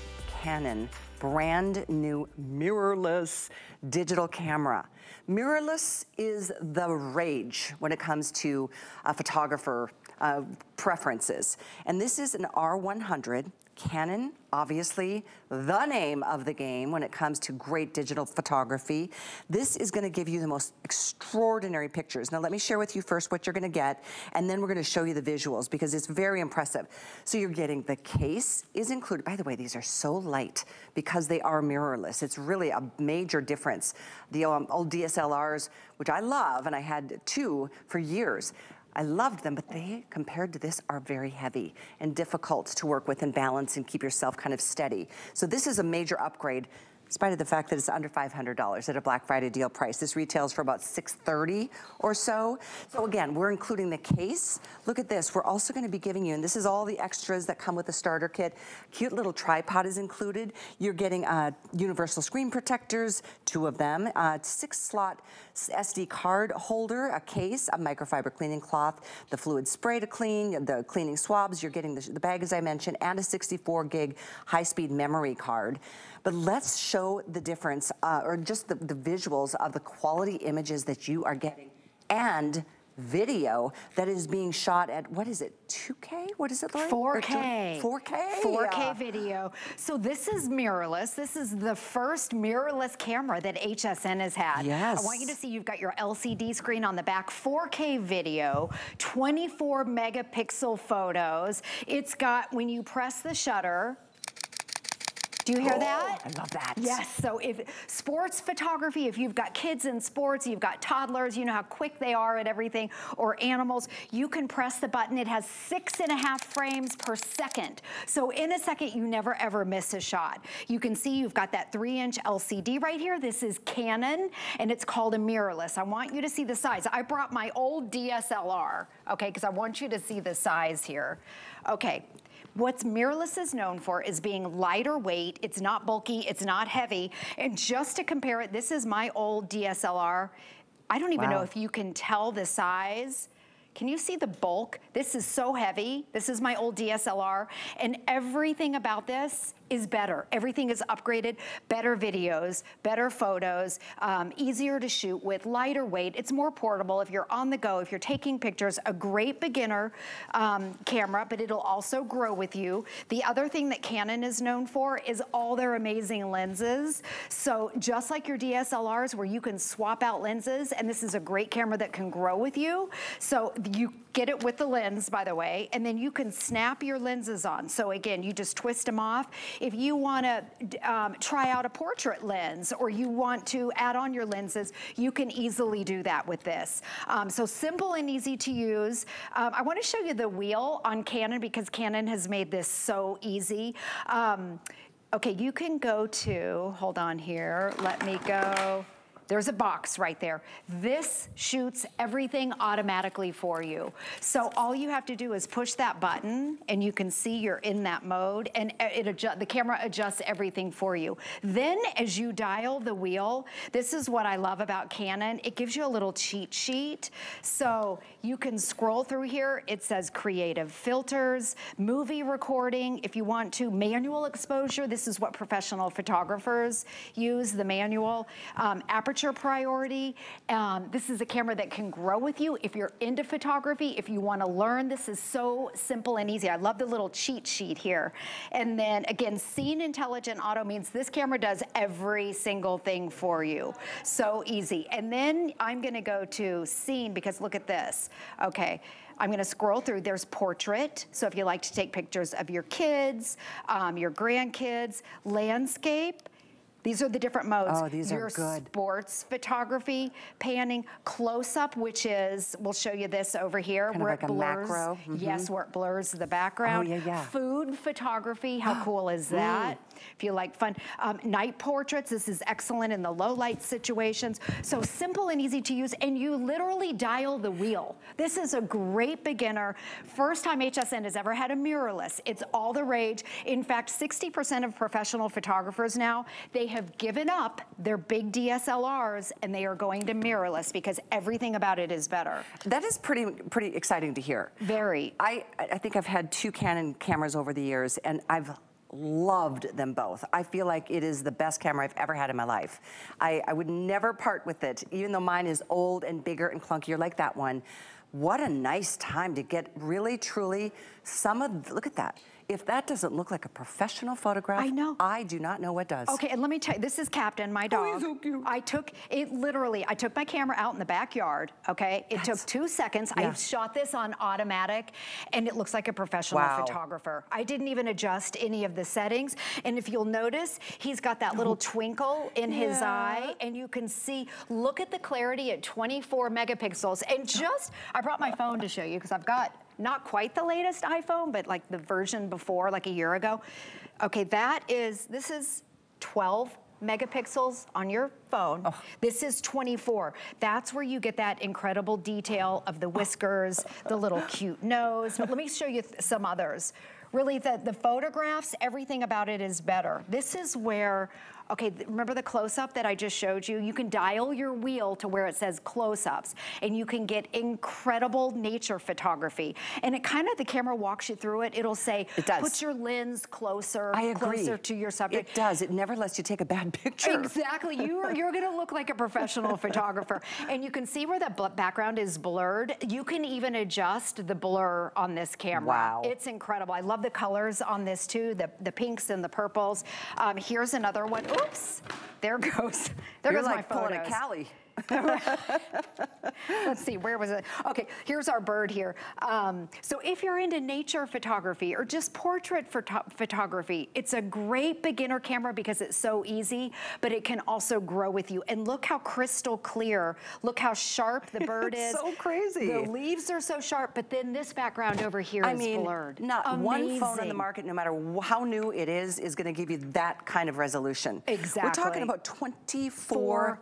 [SPEAKER 1] Canon brand new mirrorless digital camera. Mirrorless is the rage when it comes to a photographer uh, preferences. And this is an R100 Canon, obviously the name of the game when it comes to great digital photography. This is gonna give you the most extraordinary pictures. Now let me share with you first what you're gonna get, and then we're gonna show you the visuals because it's very impressive. So you're getting the case is included. By the way, these are so light because they are mirrorless. It's really a major difference. The um, old DSLRs, which I love, and I had two for years, I loved them, but they, compared to this, are very heavy and difficult to work with and balance and keep yourself kind of steady. So this is a major upgrade in spite of the fact that it's under $500 at a Black Friday deal price. This retails for about 630 or so. So again, we're including the case. Look at this. We're also gonna be giving you, and this is all the extras that come with the starter kit. Cute little tripod is included. You're getting uh, universal screen protectors, two of them, uh, six slot SD card holder, a case, a microfiber cleaning cloth, the fluid spray to clean, the cleaning swabs. You're getting the, the bag, as I mentioned, and a 64 gig high-speed memory card. But let's show the difference, uh, or just the, the visuals of the quality images that you are getting and video that is being shot at, what is it, 2K? What is it, Lori?
[SPEAKER 6] 4K.
[SPEAKER 1] 4K?
[SPEAKER 6] 4K yeah. video. So this is mirrorless. This is the first mirrorless camera that HSN has had.
[SPEAKER 1] Yes.
[SPEAKER 6] I want you to see you've got your LCD screen on the back, 4K video, 24 megapixel photos. It's got, when you press the shutter, do you hear oh, that?
[SPEAKER 1] I love that.
[SPEAKER 6] Yes, so if sports photography, if you've got kids in sports, you've got toddlers, you know how quick they are at everything, or animals, you can press the button. It has six and a half frames per second. So in a second, you never ever miss a shot. You can see you've got that three inch LCD right here. This is Canon, and it's called a mirrorless. I want you to see the size. I brought my old DSLR, okay, because I want you to see the size here. Okay, What's mirrorless is known for is being lighter weight. It's not bulky, it's not heavy. And just to compare it, this is my old DSLR. I don't even wow. know if you can tell the size. Can you see the bulk? This is so heavy. This is my old DSLR. And everything about this is better. Everything is upgraded, better videos, better photos, um, easier to shoot with, lighter weight. It's more portable if you're on the go, if you're taking pictures, a great beginner um, camera, but it'll also grow with you. The other thing that Canon is known for is all their amazing lenses. So just like your DSLRs where you can swap out lenses, and this is a great camera that can grow with you. So you get it with the lens, by the way, and then you can snap your lenses on. So again, you just twist them off. If you wanna um, try out a portrait lens or you want to add on your lenses, you can easily do that with this. Um, so simple and easy to use. Um, I wanna show you the wheel on Canon because Canon has made this so easy. Um, Okay, you can go to, hold on here, let me go. There's a box right there. This shoots everything automatically for you. So all you have to do is push that button and you can see you're in that mode and it adjust, the camera adjusts everything for you. Then as you dial the wheel, this is what I love about Canon. It gives you a little cheat sheet. So you can scroll through here. It says creative filters, movie recording. If you want to, manual exposure. This is what professional photographers use, the manual. Um, aperture your priority. Um, this is a camera that can grow with you. If you're into photography, if you wanna learn, this is so simple and easy. I love the little cheat sheet here. And then again, Scene Intelligent Auto means this camera does every single thing for you. So easy. And then I'm gonna go to Scene because look at this. Okay. I'm gonna scroll through, there's portrait. So if you like to take pictures of your kids, um, your grandkids, landscape, these are the different modes.
[SPEAKER 1] Oh, these
[SPEAKER 6] Your
[SPEAKER 1] are good.
[SPEAKER 6] sports photography, panning, close-up, which is, we'll show you this over here,
[SPEAKER 1] kind
[SPEAKER 6] where
[SPEAKER 1] like
[SPEAKER 6] it blurs.
[SPEAKER 1] macro. Mm
[SPEAKER 6] -hmm. Yes, where it blurs the background.
[SPEAKER 1] Oh, yeah, yeah.
[SPEAKER 6] Food photography, how cool is that? If you like fun. Um, night portraits, this is excellent in the low light situations. So simple and easy to use, and you literally dial the wheel. This is a great beginner. First time HSN has ever had a mirrorless. It's all the rage. In fact, 60% of professional photographers now, they have given up their big DSLRs and they are going to mirrorless because everything about it is better.
[SPEAKER 1] That is pretty pretty exciting to hear.
[SPEAKER 6] Very.
[SPEAKER 1] I, I think I've had two Canon cameras over the years and I've loved them both. I feel like it is the best camera I've ever had in my life. I, I would never part with it, even though mine is old and bigger and clunkier like that one. What a nice time to get really, truly some of, look at that. If that doesn't look like a professional photograph,
[SPEAKER 6] I know.
[SPEAKER 1] I do not know what does.
[SPEAKER 6] Okay, and let me tell you, this is Captain, my dog.
[SPEAKER 1] Oh, he's so cute.
[SPEAKER 6] I took, it literally, I took my camera out in the backyard, okay? It
[SPEAKER 1] That's-
[SPEAKER 6] took two seconds.
[SPEAKER 1] Yeah.
[SPEAKER 6] I shot this on automatic, and it looks like a professional
[SPEAKER 1] Wow.
[SPEAKER 6] photographer. I didn't even adjust any of the settings, and if you'll notice, he's got that little twinkle in his eye, and you can see, look at the clarity at 24 megapixels. And just, I brought my phone to show you, because I've got not quite the latest iPhone, but like the version before, like a year ago. Okay, that is, this is 12 megapixels on your phone.
[SPEAKER 1] Oh.
[SPEAKER 6] This is 24. That's where you get that incredible detail of the whiskers, the little cute nose. But let me show you th- some others. Really, the, the photographs, everything about it is better. This is where, okay, remember the close-up that I just showed you? You can dial your wheel to where it says close-ups, and you can get incredible nature photography. And it kind of, the camera walks you through it. It'll say,
[SPEAKER 1] It does.
[SPEAKER 6] put your lens closer,
[SPEAKER 1] I agree.
[SPEAKER 6] closer to your subject.
[SPEAKER 1] It does. It never lets you take a bad picture.
[SPEAKER 6] Exactly. You are, you're going to look like a professional photographer. And you can see where the background is blurred. You can even adjust the blur on this camera.
[SPEAKER 1] Wow.
[SPEAKER 6] It's incredible. I love the colors on this too, the, the pinks and the purples. Um, here's another one. Oops. There goes. There
[SPEAKER 1] You're
[SPEAKER 6] goes
[SPEAKER 1] like
[SPEAKER 6] my
[SPEAKER 1] pulling a Callie.
[SPEAKER 6] Let's see, where was it? Okay, here's our bird here. Um, so if you're into nature photography or just portrait photo photography, it's a great beginner camera because it's so easy, but it can also grow with you. And look how crystal clear, look how sharp the bird
[SPEAKER 1] It's
[SPEAKER 6] is.
[SPEAKER 1] so crazy.
[SPEAKER 6] The leaves are so sharp, but then this background over here is
[SPEAKER 1] I mean,
[SPEAKER 6] blurred.
[SPEAKER 1] not one phone on the market, no matter how new it is, is going to give you that kind of resolution.
[SPEAKER 6] Exactly.
[SPEAKER 1] We're talking about 24
[SPEAKER 6] Four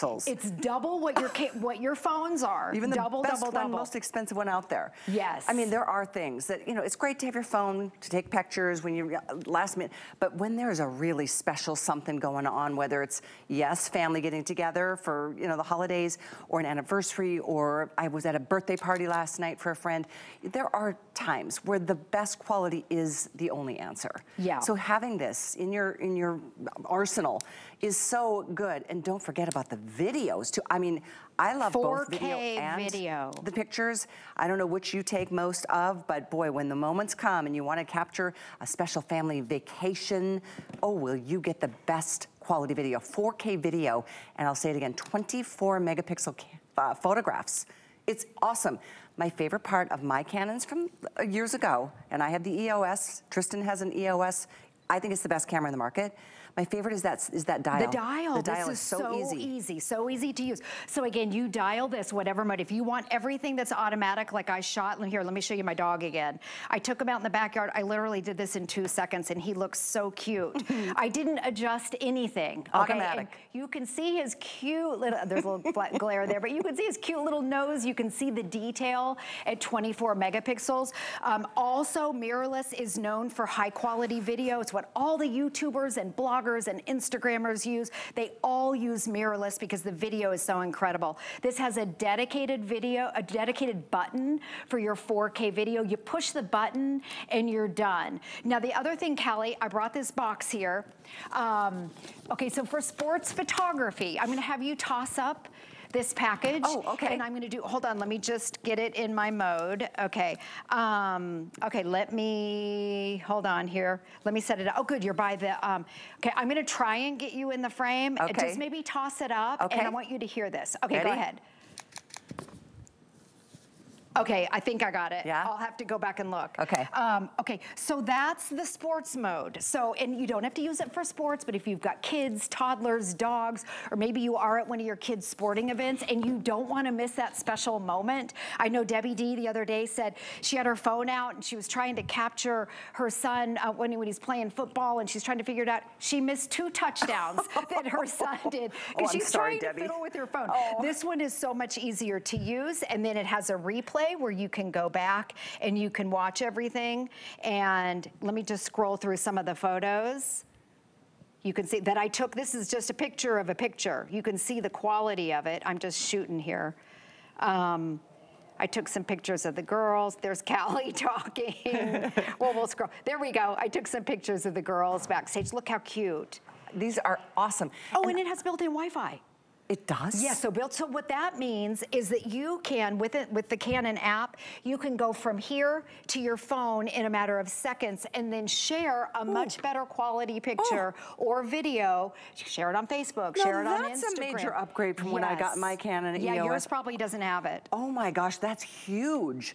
[SPEAKER 1] megapixels.
[SPEAKER 6] It's double what your what your phones are.
[SPEAKER 1] Even the
[SPEAKER 6] double,
[SPEAKER 1] best
[SPEAKER 6] double,
[SPEAKER 1] one,
[SPEAKER 6] double.
[SPEAKER 1] most expensive one out there.
[SPEAKER 6] Yes.
[SPEAKER 1] I mean, there are things that, you know, it's great to have your phone to take pictures when you uh, last minute, but when there's a really special something going on, whether it's, yes, family getting together for, you know, the holidays or an anniversary, or I was at a birthday party last night for a friend, there are times where the best quality is the only answer.
[SPEAKER 6] Yeah.
[SPEAKER 1] So having this in your, in your arsenal is so good. And don't forget about the videos too. I mean, I love both video and
[SPEAKER 6] video.
[SPEAKER 1] the pictures. I don't know which you take most of, but boy, when the moments come and you want to capture a special family vacation, oh, will you get the best quality video, 4K video, and I'll say it again, 24 megapixel uh, photographs. It's awesome. My favorite part of my Canons from uh, years ago, and I have the EOS, Tristan has an EOS, I think it's the best camera in the market, My favorite is that, is that dial.
[SPEAKER 6] The dial.
[SPEAKER 1] The dial
[SPEAKER 6] this
[SPEAKER 1] is, is so, so easy.
[SPEAKER 6] easy. So easy to use. So again, you dial this, whatever mode. If you want everything that's automatic, like I shot, here, let me show you my dog again. I took him out in the backyard. I literally did this in two seconds and he looks so cute. I didn't adjust anything.
[SPEAKER 1] Automatic. And
[SPEAKER 6] you can see his cute little, there's a little glare there, but you can see his cute little nose. You can see the detail at 24 megapixels. Um, also, mirrorless is known for high quality video. It's what all the YouTubers and bloggers and Instagrammers use. They all use mirrorless because the video is so incredible. This has a dedicated video, a dedicated button for your 4K video. You push the button and you're done. Now, the other thing, Callie, I brought this box here. Um, okay, so for sports photography, I'm gonna have you toss up this package.
[SPEAKER 1] Oh, okay.
[SPEAKER 6] And I'm gonna do, hold on, let me just get it in my mode. Okay, um, okay, let me, hold on here. Let me set it up. Oh, good, you're by the, um, okay, I'm gonna try and get you in the frame.
[SPEAKER 1] Okay.
[SPEAKER 6] Just maybe toss it up,
[SPEAKER 1] okay.
[SPEAKER 6] and I want you to hear this. Okay,
[SPEAKER 1] Ready?
[SPEAKER 6] go ahead. Okay, I think I got it.
[SPEAKER 1] Yeah?
[SPEAKER 6] I'll have to go back and look.
[SPEAKER 1] Okay.
[SPEAKER 6] Um, okay, so that's the sports mode. So, and you don't have to use it for sports, but if you've got kids, toddlers, dogs, or maybe you are at one of your kids' sporting events and you don't want to miss that special moment. I know Debbie D the other day said she had her phone out and she was trying to capture her son uh, when, when he's playing football and she's trying to figure it out. She missed two touchdowns that her son did because
[SPEAKER 1] oh,
[SPEAKER 6] she's
[SPEAKER 1] sorry,
[SPEAKER 6] trying
[SPEAKER 1] Debbie.
[SPEAKER 6] to fiddle with her phone.
[SPEAKER 1] Oh.
[SPEAKER 6] This one is so much easier to use and then it has a replay where you can go back and you can watch everything. And let me just scroll through some of the photos. You can see that I took, this is just a picture of a picture. You can see the quality of it. I'm just shooting here. Um, I took some pictures of the girls. There's Callie talking. well, we'll scroll. There we go. I took some pictures of the girls backstage. Look how cute.
[SPEAKER 1] These are awesome.
[SPEAKER 6] Oh, and, and it has built-in Wi-Fi.
[SPEAKER 1] It does?
[SPEAKER 6] Yeah, so built, so what that means is that you can, with it, with the Canon app, you can go from here to your phone in a matter of seconds and then share a Ooh. much better quality oh. picture oh. or video. Share it on Facebook,
[SPEAKER 1] now
[SPEAKER 6] share it on Instagram.
[SPEAKER 1] that's a major upgrade from yes. when I got my Canon
[SPEAKER 6] Yeah,
[SPEAKER 1] EOS.
[SPEAKER 6] yours probably doesn't have it.
[SPEAKER 1] Oh my gosh, that's huge.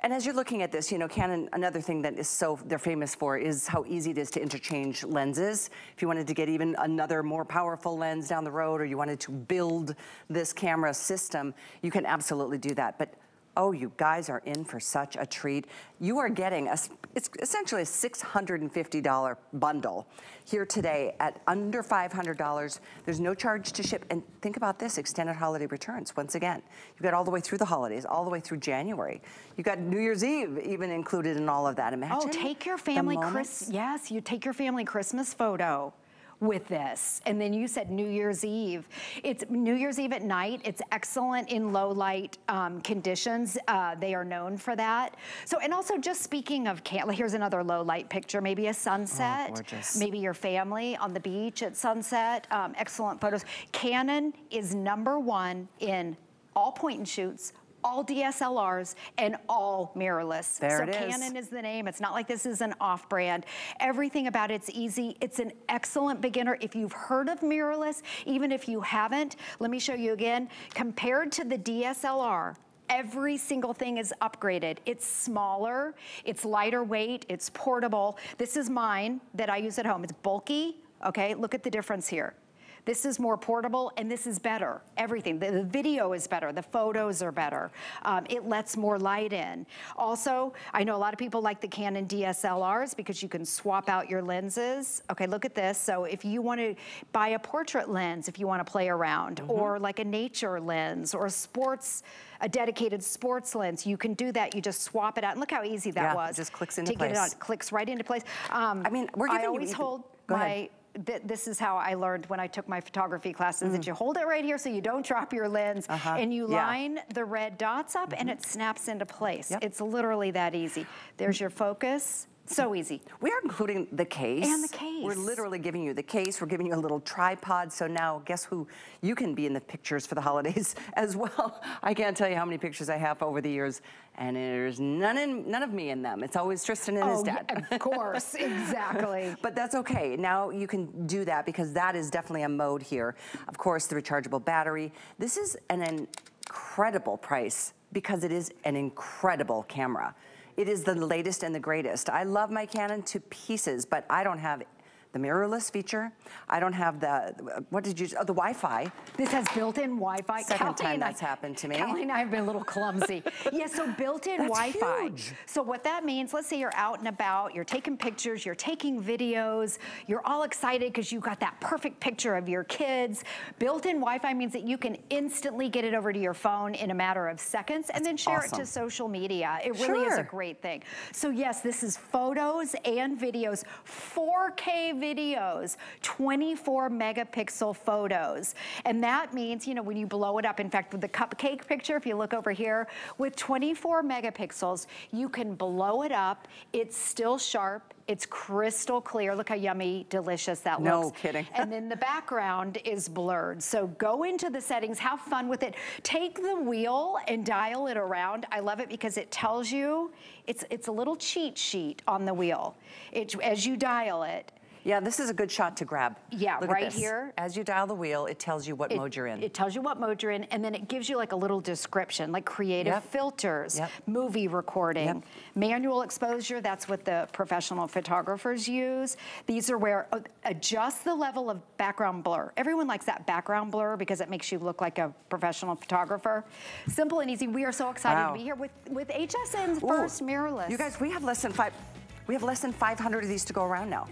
[SPEAKER 1] And as you're looking at this, you know, Canon, another thing that is so, they're famous for is how easy it is to interchange lenses. If you wanted to get even another more powerful lens down the road or you wanted to build this camera system, you can absolutely do that. But Oh, you guys are in for such a treat. You are getting, a, it's essentially a $650 bundle here today at under $500. There's no charge to ship. And think about this, extended holiday returns. Once again, you've got all the way through the holidays, all the way through January. You've got New Year's Eve even included in all of that. Oh, Imagine
[SPEAKER 6] Oh, take your family Christmas, yes, you take your family Christmas photo with this. And then you said New Year's Eve. It's New Year's Eve at night. It's excellent in low light um, conditions. Uh, they are known for that. So, and also just speaking of, here's another low light picture, maybe a sunset.
[SPEAKER 1] Oh, gorgeous.
[SPEAKER 6] Maybe your family on the beach at sunset. Um, excellent photos. Canon is number one in all point and shoots, all DSLRs, and all mirrorless.
[SPEAKER 1] There
[SPEAKER 6] so
[SPEAKER 1] it is.
[SPEAKER 6] Canon is the name. It's not like this is an off-brand. Everything about it's easy. It's an excellent beginner. If you've heard of mirrorless, even if you haven't, let me show you again. Compared to the DSLR, every single thing is upgraded. It's smaller, it's lighter weight, it's portable. This is mine that I use at home. It's bulky, okay? Look at the difference here. This is more portable and this is better. Everything, the, the video is better, the photos are better. Um, it lets more light in. Also, I know a lot of people like the Canon DSLRs because you can swap out your lenses. Okay, look at this. So if you want to buy a portrait lens, if you want to play around, mm -hmm. or like a nature lens or a sports, a dedicated sports lens, you can do that. You just swap it out. And look how easy that
[SPEAKER 1] yeah,
[SPEAKER 6] was.
[SPEAKER 1] it just clicks into
[SPEAKER 6] to
[SPEAKER 1] place.
[SPEAKER 6] It on. Clicks right into place. Um,
[SPEAKER 1] I mean, we're giving
[SPEAKER 6] I always
[SPEAKER 1] you
[SPEAKER 6] hold
[SPEAKER 1] my
[SPEAKER 6] th this is how I learned when I took my photography classes,
[SPEAKER 1] Mm.
[SPEAKER 6] that you hold it right here so you don't drop your lens,
[SPEAKER 1] Uh-huh.
[SPEAKER 6] and you
[SPEAKER 1] Yeah.
[SPEAKER 6] line the red dots up, and it snaps into place.
[SPEAKER 1] Yep.
[SPEAKER 6] It's literally that easy. There's your focus. So easy.
[SPEAKER 1] We are including the case.
[SPEAKER 6] And the case.
[SPEAKER 1] We're literally giving you the case. We're giving you a little tripod. So now guess who you can be in the pictures for the holidays as well. I can't tell you how many pictures I have over the years and there's none in, none of me in them. It's always Tristan and
[SPEAKER 6] oh,
[SPEAKER 1] his dad.
[SPEAKER 6] Yeah, of course, exactly.
[SPEAKER 1] but that's okay. Now you can do that because that is definitely a mode here. Of course, the rechargeable battery. This is an incredible price because it is an incredible camera. It is the latest and the greatest. I love my Canon to pieces, but I don't have the mirrorless feature. I don't have the, what did you, oh, the Wi-Fi.
[SPEAKER 6] This has built-in Wi-Fi.
[SPEAKER 1] Second time that's I, happened to me.
[SPEAKER 6] Kelly and I have been a little clumsy. yeah, so built-in Wi-Fi. Huge. So what that means, let's say you're out and about, you're taking pictures, you're taking videos, you're all excited because you got that perfect picture of your kids. Built-in Wi-Fi means that you can instantly get it over to your phone in a matter of seconds and then share awesome. it to social media. It really sure. is a great thing. So yes, this is photos and videos, 4K videos, 24 megapixel photos. And that means, you know, when you blow it up, in fact, with the cupcake picture, if you look over here, with 24 megapixels, you can blow it up. It's still sharp. It's crystal clear. Look how yummy, delicious that
[SPEAKER 1] no
[SPEAKER 6] looks.
[SPEAKER 1] No kidding.
[SPEAKER 6] and then the background is blurred. So go into the settings, have fun with it. Take the wheel and dial it around. I love it because it tells you, it's, it's a little cheat sheet on the wheel. It, as you dial it,
[SPEAKER 1] yeah, this is a good shot to grab.
[SPEAKER 6] Yeah,
[SPEAKER 1] Look
[SPEAKER 6] right here.
[SPEAKER 1] As you dial the wheel, it tells you what
[SPEAKER 6] it,
[SPEAKER 1] mode you're in.
[SPEAKER 6] It tells you what mode you're in, and then it gives you like a little description, like creative yep. filters, yep. movie recording, yep. manual exposure, that's what the professional photographers use. These are where, uh, adjust the level of background blur. Everyone likes that background blur because it makes you look like a professional photographer. Simple and easy. We are so excited wow. to be here with, with HSN's Ooh. first mirrorless.
[SPEAKER 1] You guys, we have less than five, we have less than 500 of these to go around now.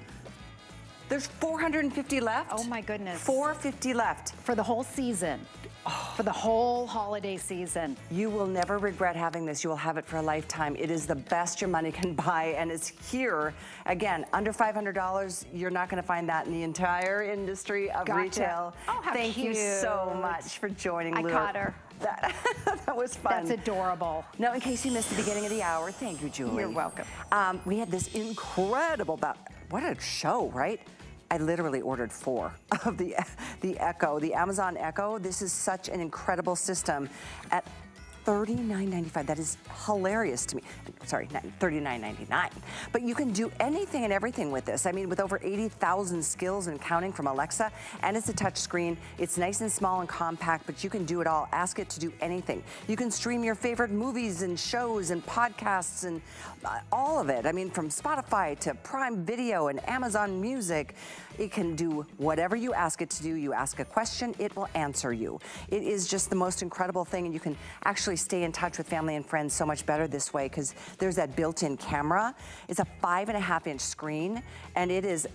[SPEAKER 1] There's 450 left.
[SPEAKER 6] Oh my goodness.
[SPEAKER 1] 450 left.
[SPEAKER 6] For the whole season. Oh. For the whole holiday season.
[SPEAKER 1] You will never regret having this. You will have it for a lifetime. It is the best your money can buy and it's here. Again, under $500, you're not gonna find that in the entire industry of
[SPEAKER 6] gotcha.
[SPEAKER 1] retail.
[SPEAKER 6] Oh, how
[SPEAKER 1] Thank
[SPEAKER 6] cute.
[SPEAKER 1] you so much for joining,
[SPEAKER 6] I
[SPEAKER 1] Lou.
[SPEAKER 6] caught her.
[SPEAKER 1] That, that was fun.
[SPEAKER 6] That's adorable.
[SPEAKER 1] Now, in case you missed the beginning of the hour, thank you, Julie.
[SPEAKER 6] You're welcome.
[SPEAKER 1] Um, we had this incredible, what a show, right? I literally ordered four of the, the Echo, the Amazon Echo. This is such an incredible system at $39.95. That is hilarious to me. Sorry, $39.99. But you can do anything and everything with this. I mean, with over 80,000 skills and counting from Alexa, and it's a touch screen. It's nice and small and compact, but you can do it all. Ask it to do anything. You can stream your favorite movies and shows and podcasts and uh, all of it. I mean, from Spotify to Prime Video and Amazon Music. It can do whatever you ask it to do. You ask a question, it will answer you. It is just the most incredible thing, and you can actually stay in touch with family and friends so much better this way because there's that built-in camera. It's a five and a half inch screen, and it is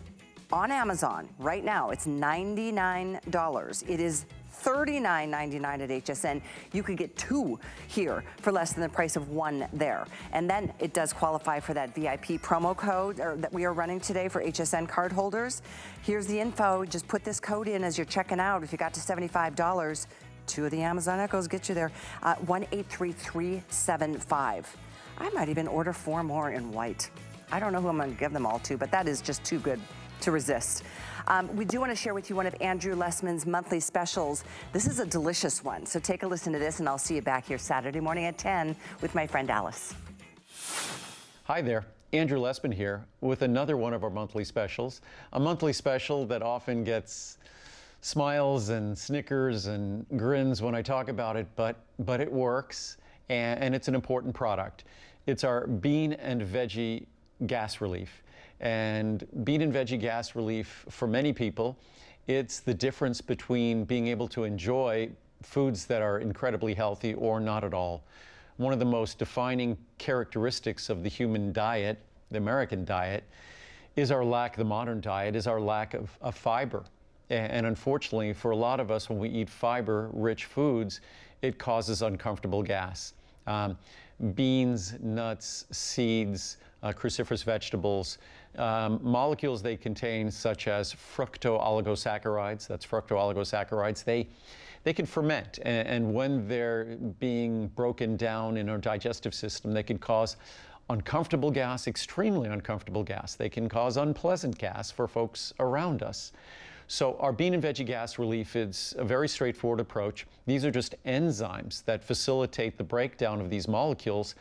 [SPEAKER 1] on Amazon right now. It's $99. It is $39.99 at HSN. You could get two here for less than the price of one there. And then it does qualify for that VIP promo code that we are running today for HSN card holders. Here's the info. Just put this code in as you're checking out. If you got to $75, two of the Amazon Echoes get you there. Uh, 183375. I might even order four more in white. I don't know who I'm gonna give them all to, but that is just too good to resist. Um, we do want to share with you one of Andrew Lessman's monthly specials. This is a delicious one, so take a listen to this and I'll see you back here Saturday morning at 10 with my friend Alice.
[SPEAKER 7] Hi there. Andrew Lessman here with another one of our monthly specials. A monthly special that often gets smiles and snickers and grins when I talk about it, but, but it works and, and it's an important product. It's our bean and veggie gas relief. And bean and veggie gas relief, for many people, it's the difference between being able to enjoy foods that are incredibly healthy or not at all. One of the most defining characteristics of the human diet, the American diet, is our lack, the modern diet, is our lack of, of fiber. And unfortunately, for a lot of us, when we eat fiber-rich foods, it causes uncomfortable gas. Um, beans, nuts, seeds, uh, cruciferous vegetables, um, molecules they contain, such as fructooligosaccharides, that's fructooligosaccharides, they, they can ferment. And, and when they're being broken down in our digestive system, they can cause uncomfortable gas, extremely uncomfortable gas. They can cause unpleasant gas for folks around us. So our bean and veggie gas relief is a very straightforward approach. These are just enzymes that facilitate the breakdown of these molecules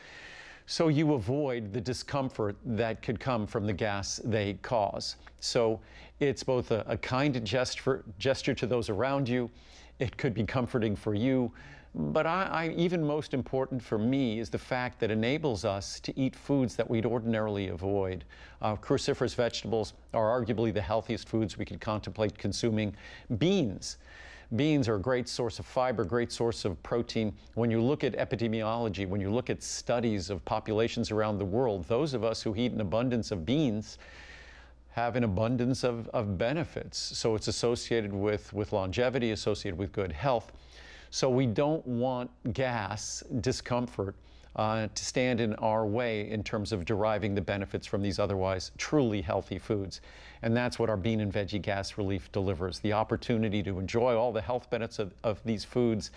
[SPEAKER 7] so you avoid the discomfort that could come from the gas they cause. So it's both a, a kind gesture, gesture to those around you, it could be comforting for you, But I, I, even most important for me is the fact that enables us to eat foods that we'd ordinarily avoid. Uh, cruciferous vegetables are arguably the healthiest foods we could contemplate consuming. Beans. Beans are a great source of fiber, great source of protein. When you look at epidemiology, when you look at studies of populations around the world, those of us who eat an abundance of beans have an abundance of, of benefits. So it's associated with, with longevity, associated with good health. So we don't want gas, discomfort, uh, to stand in our way in terms of deriving the benefits from these otherwise truly healthy foods. And that's what our bean and veggie gas relief delivers the opportunity to enjoy all the health benefits of, of these foods,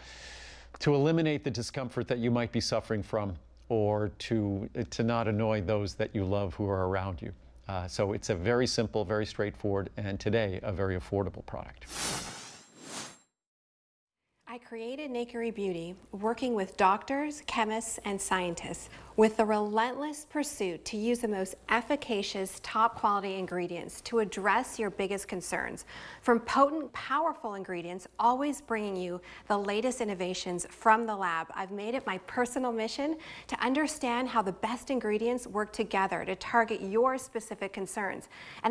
[SPEAKER 7] to eliminate the discomfort that you might be suffering from, or to, to not annoy those that you love who are around you. Uh, so it's a very simple, very straightforward, and today a very affordable product.
[SPEAKER 8] I created Nakery Beauty working with doctors, chemists, and scientists with the relentless pursuit to use the most efficacious, top quality ingredients to address your biggest concerns. From potent, powerful ingredients, always bringing you the latest innovations from the lab, I've made it my personal mission to understand how the best ingredients work together to target your specific concerns. And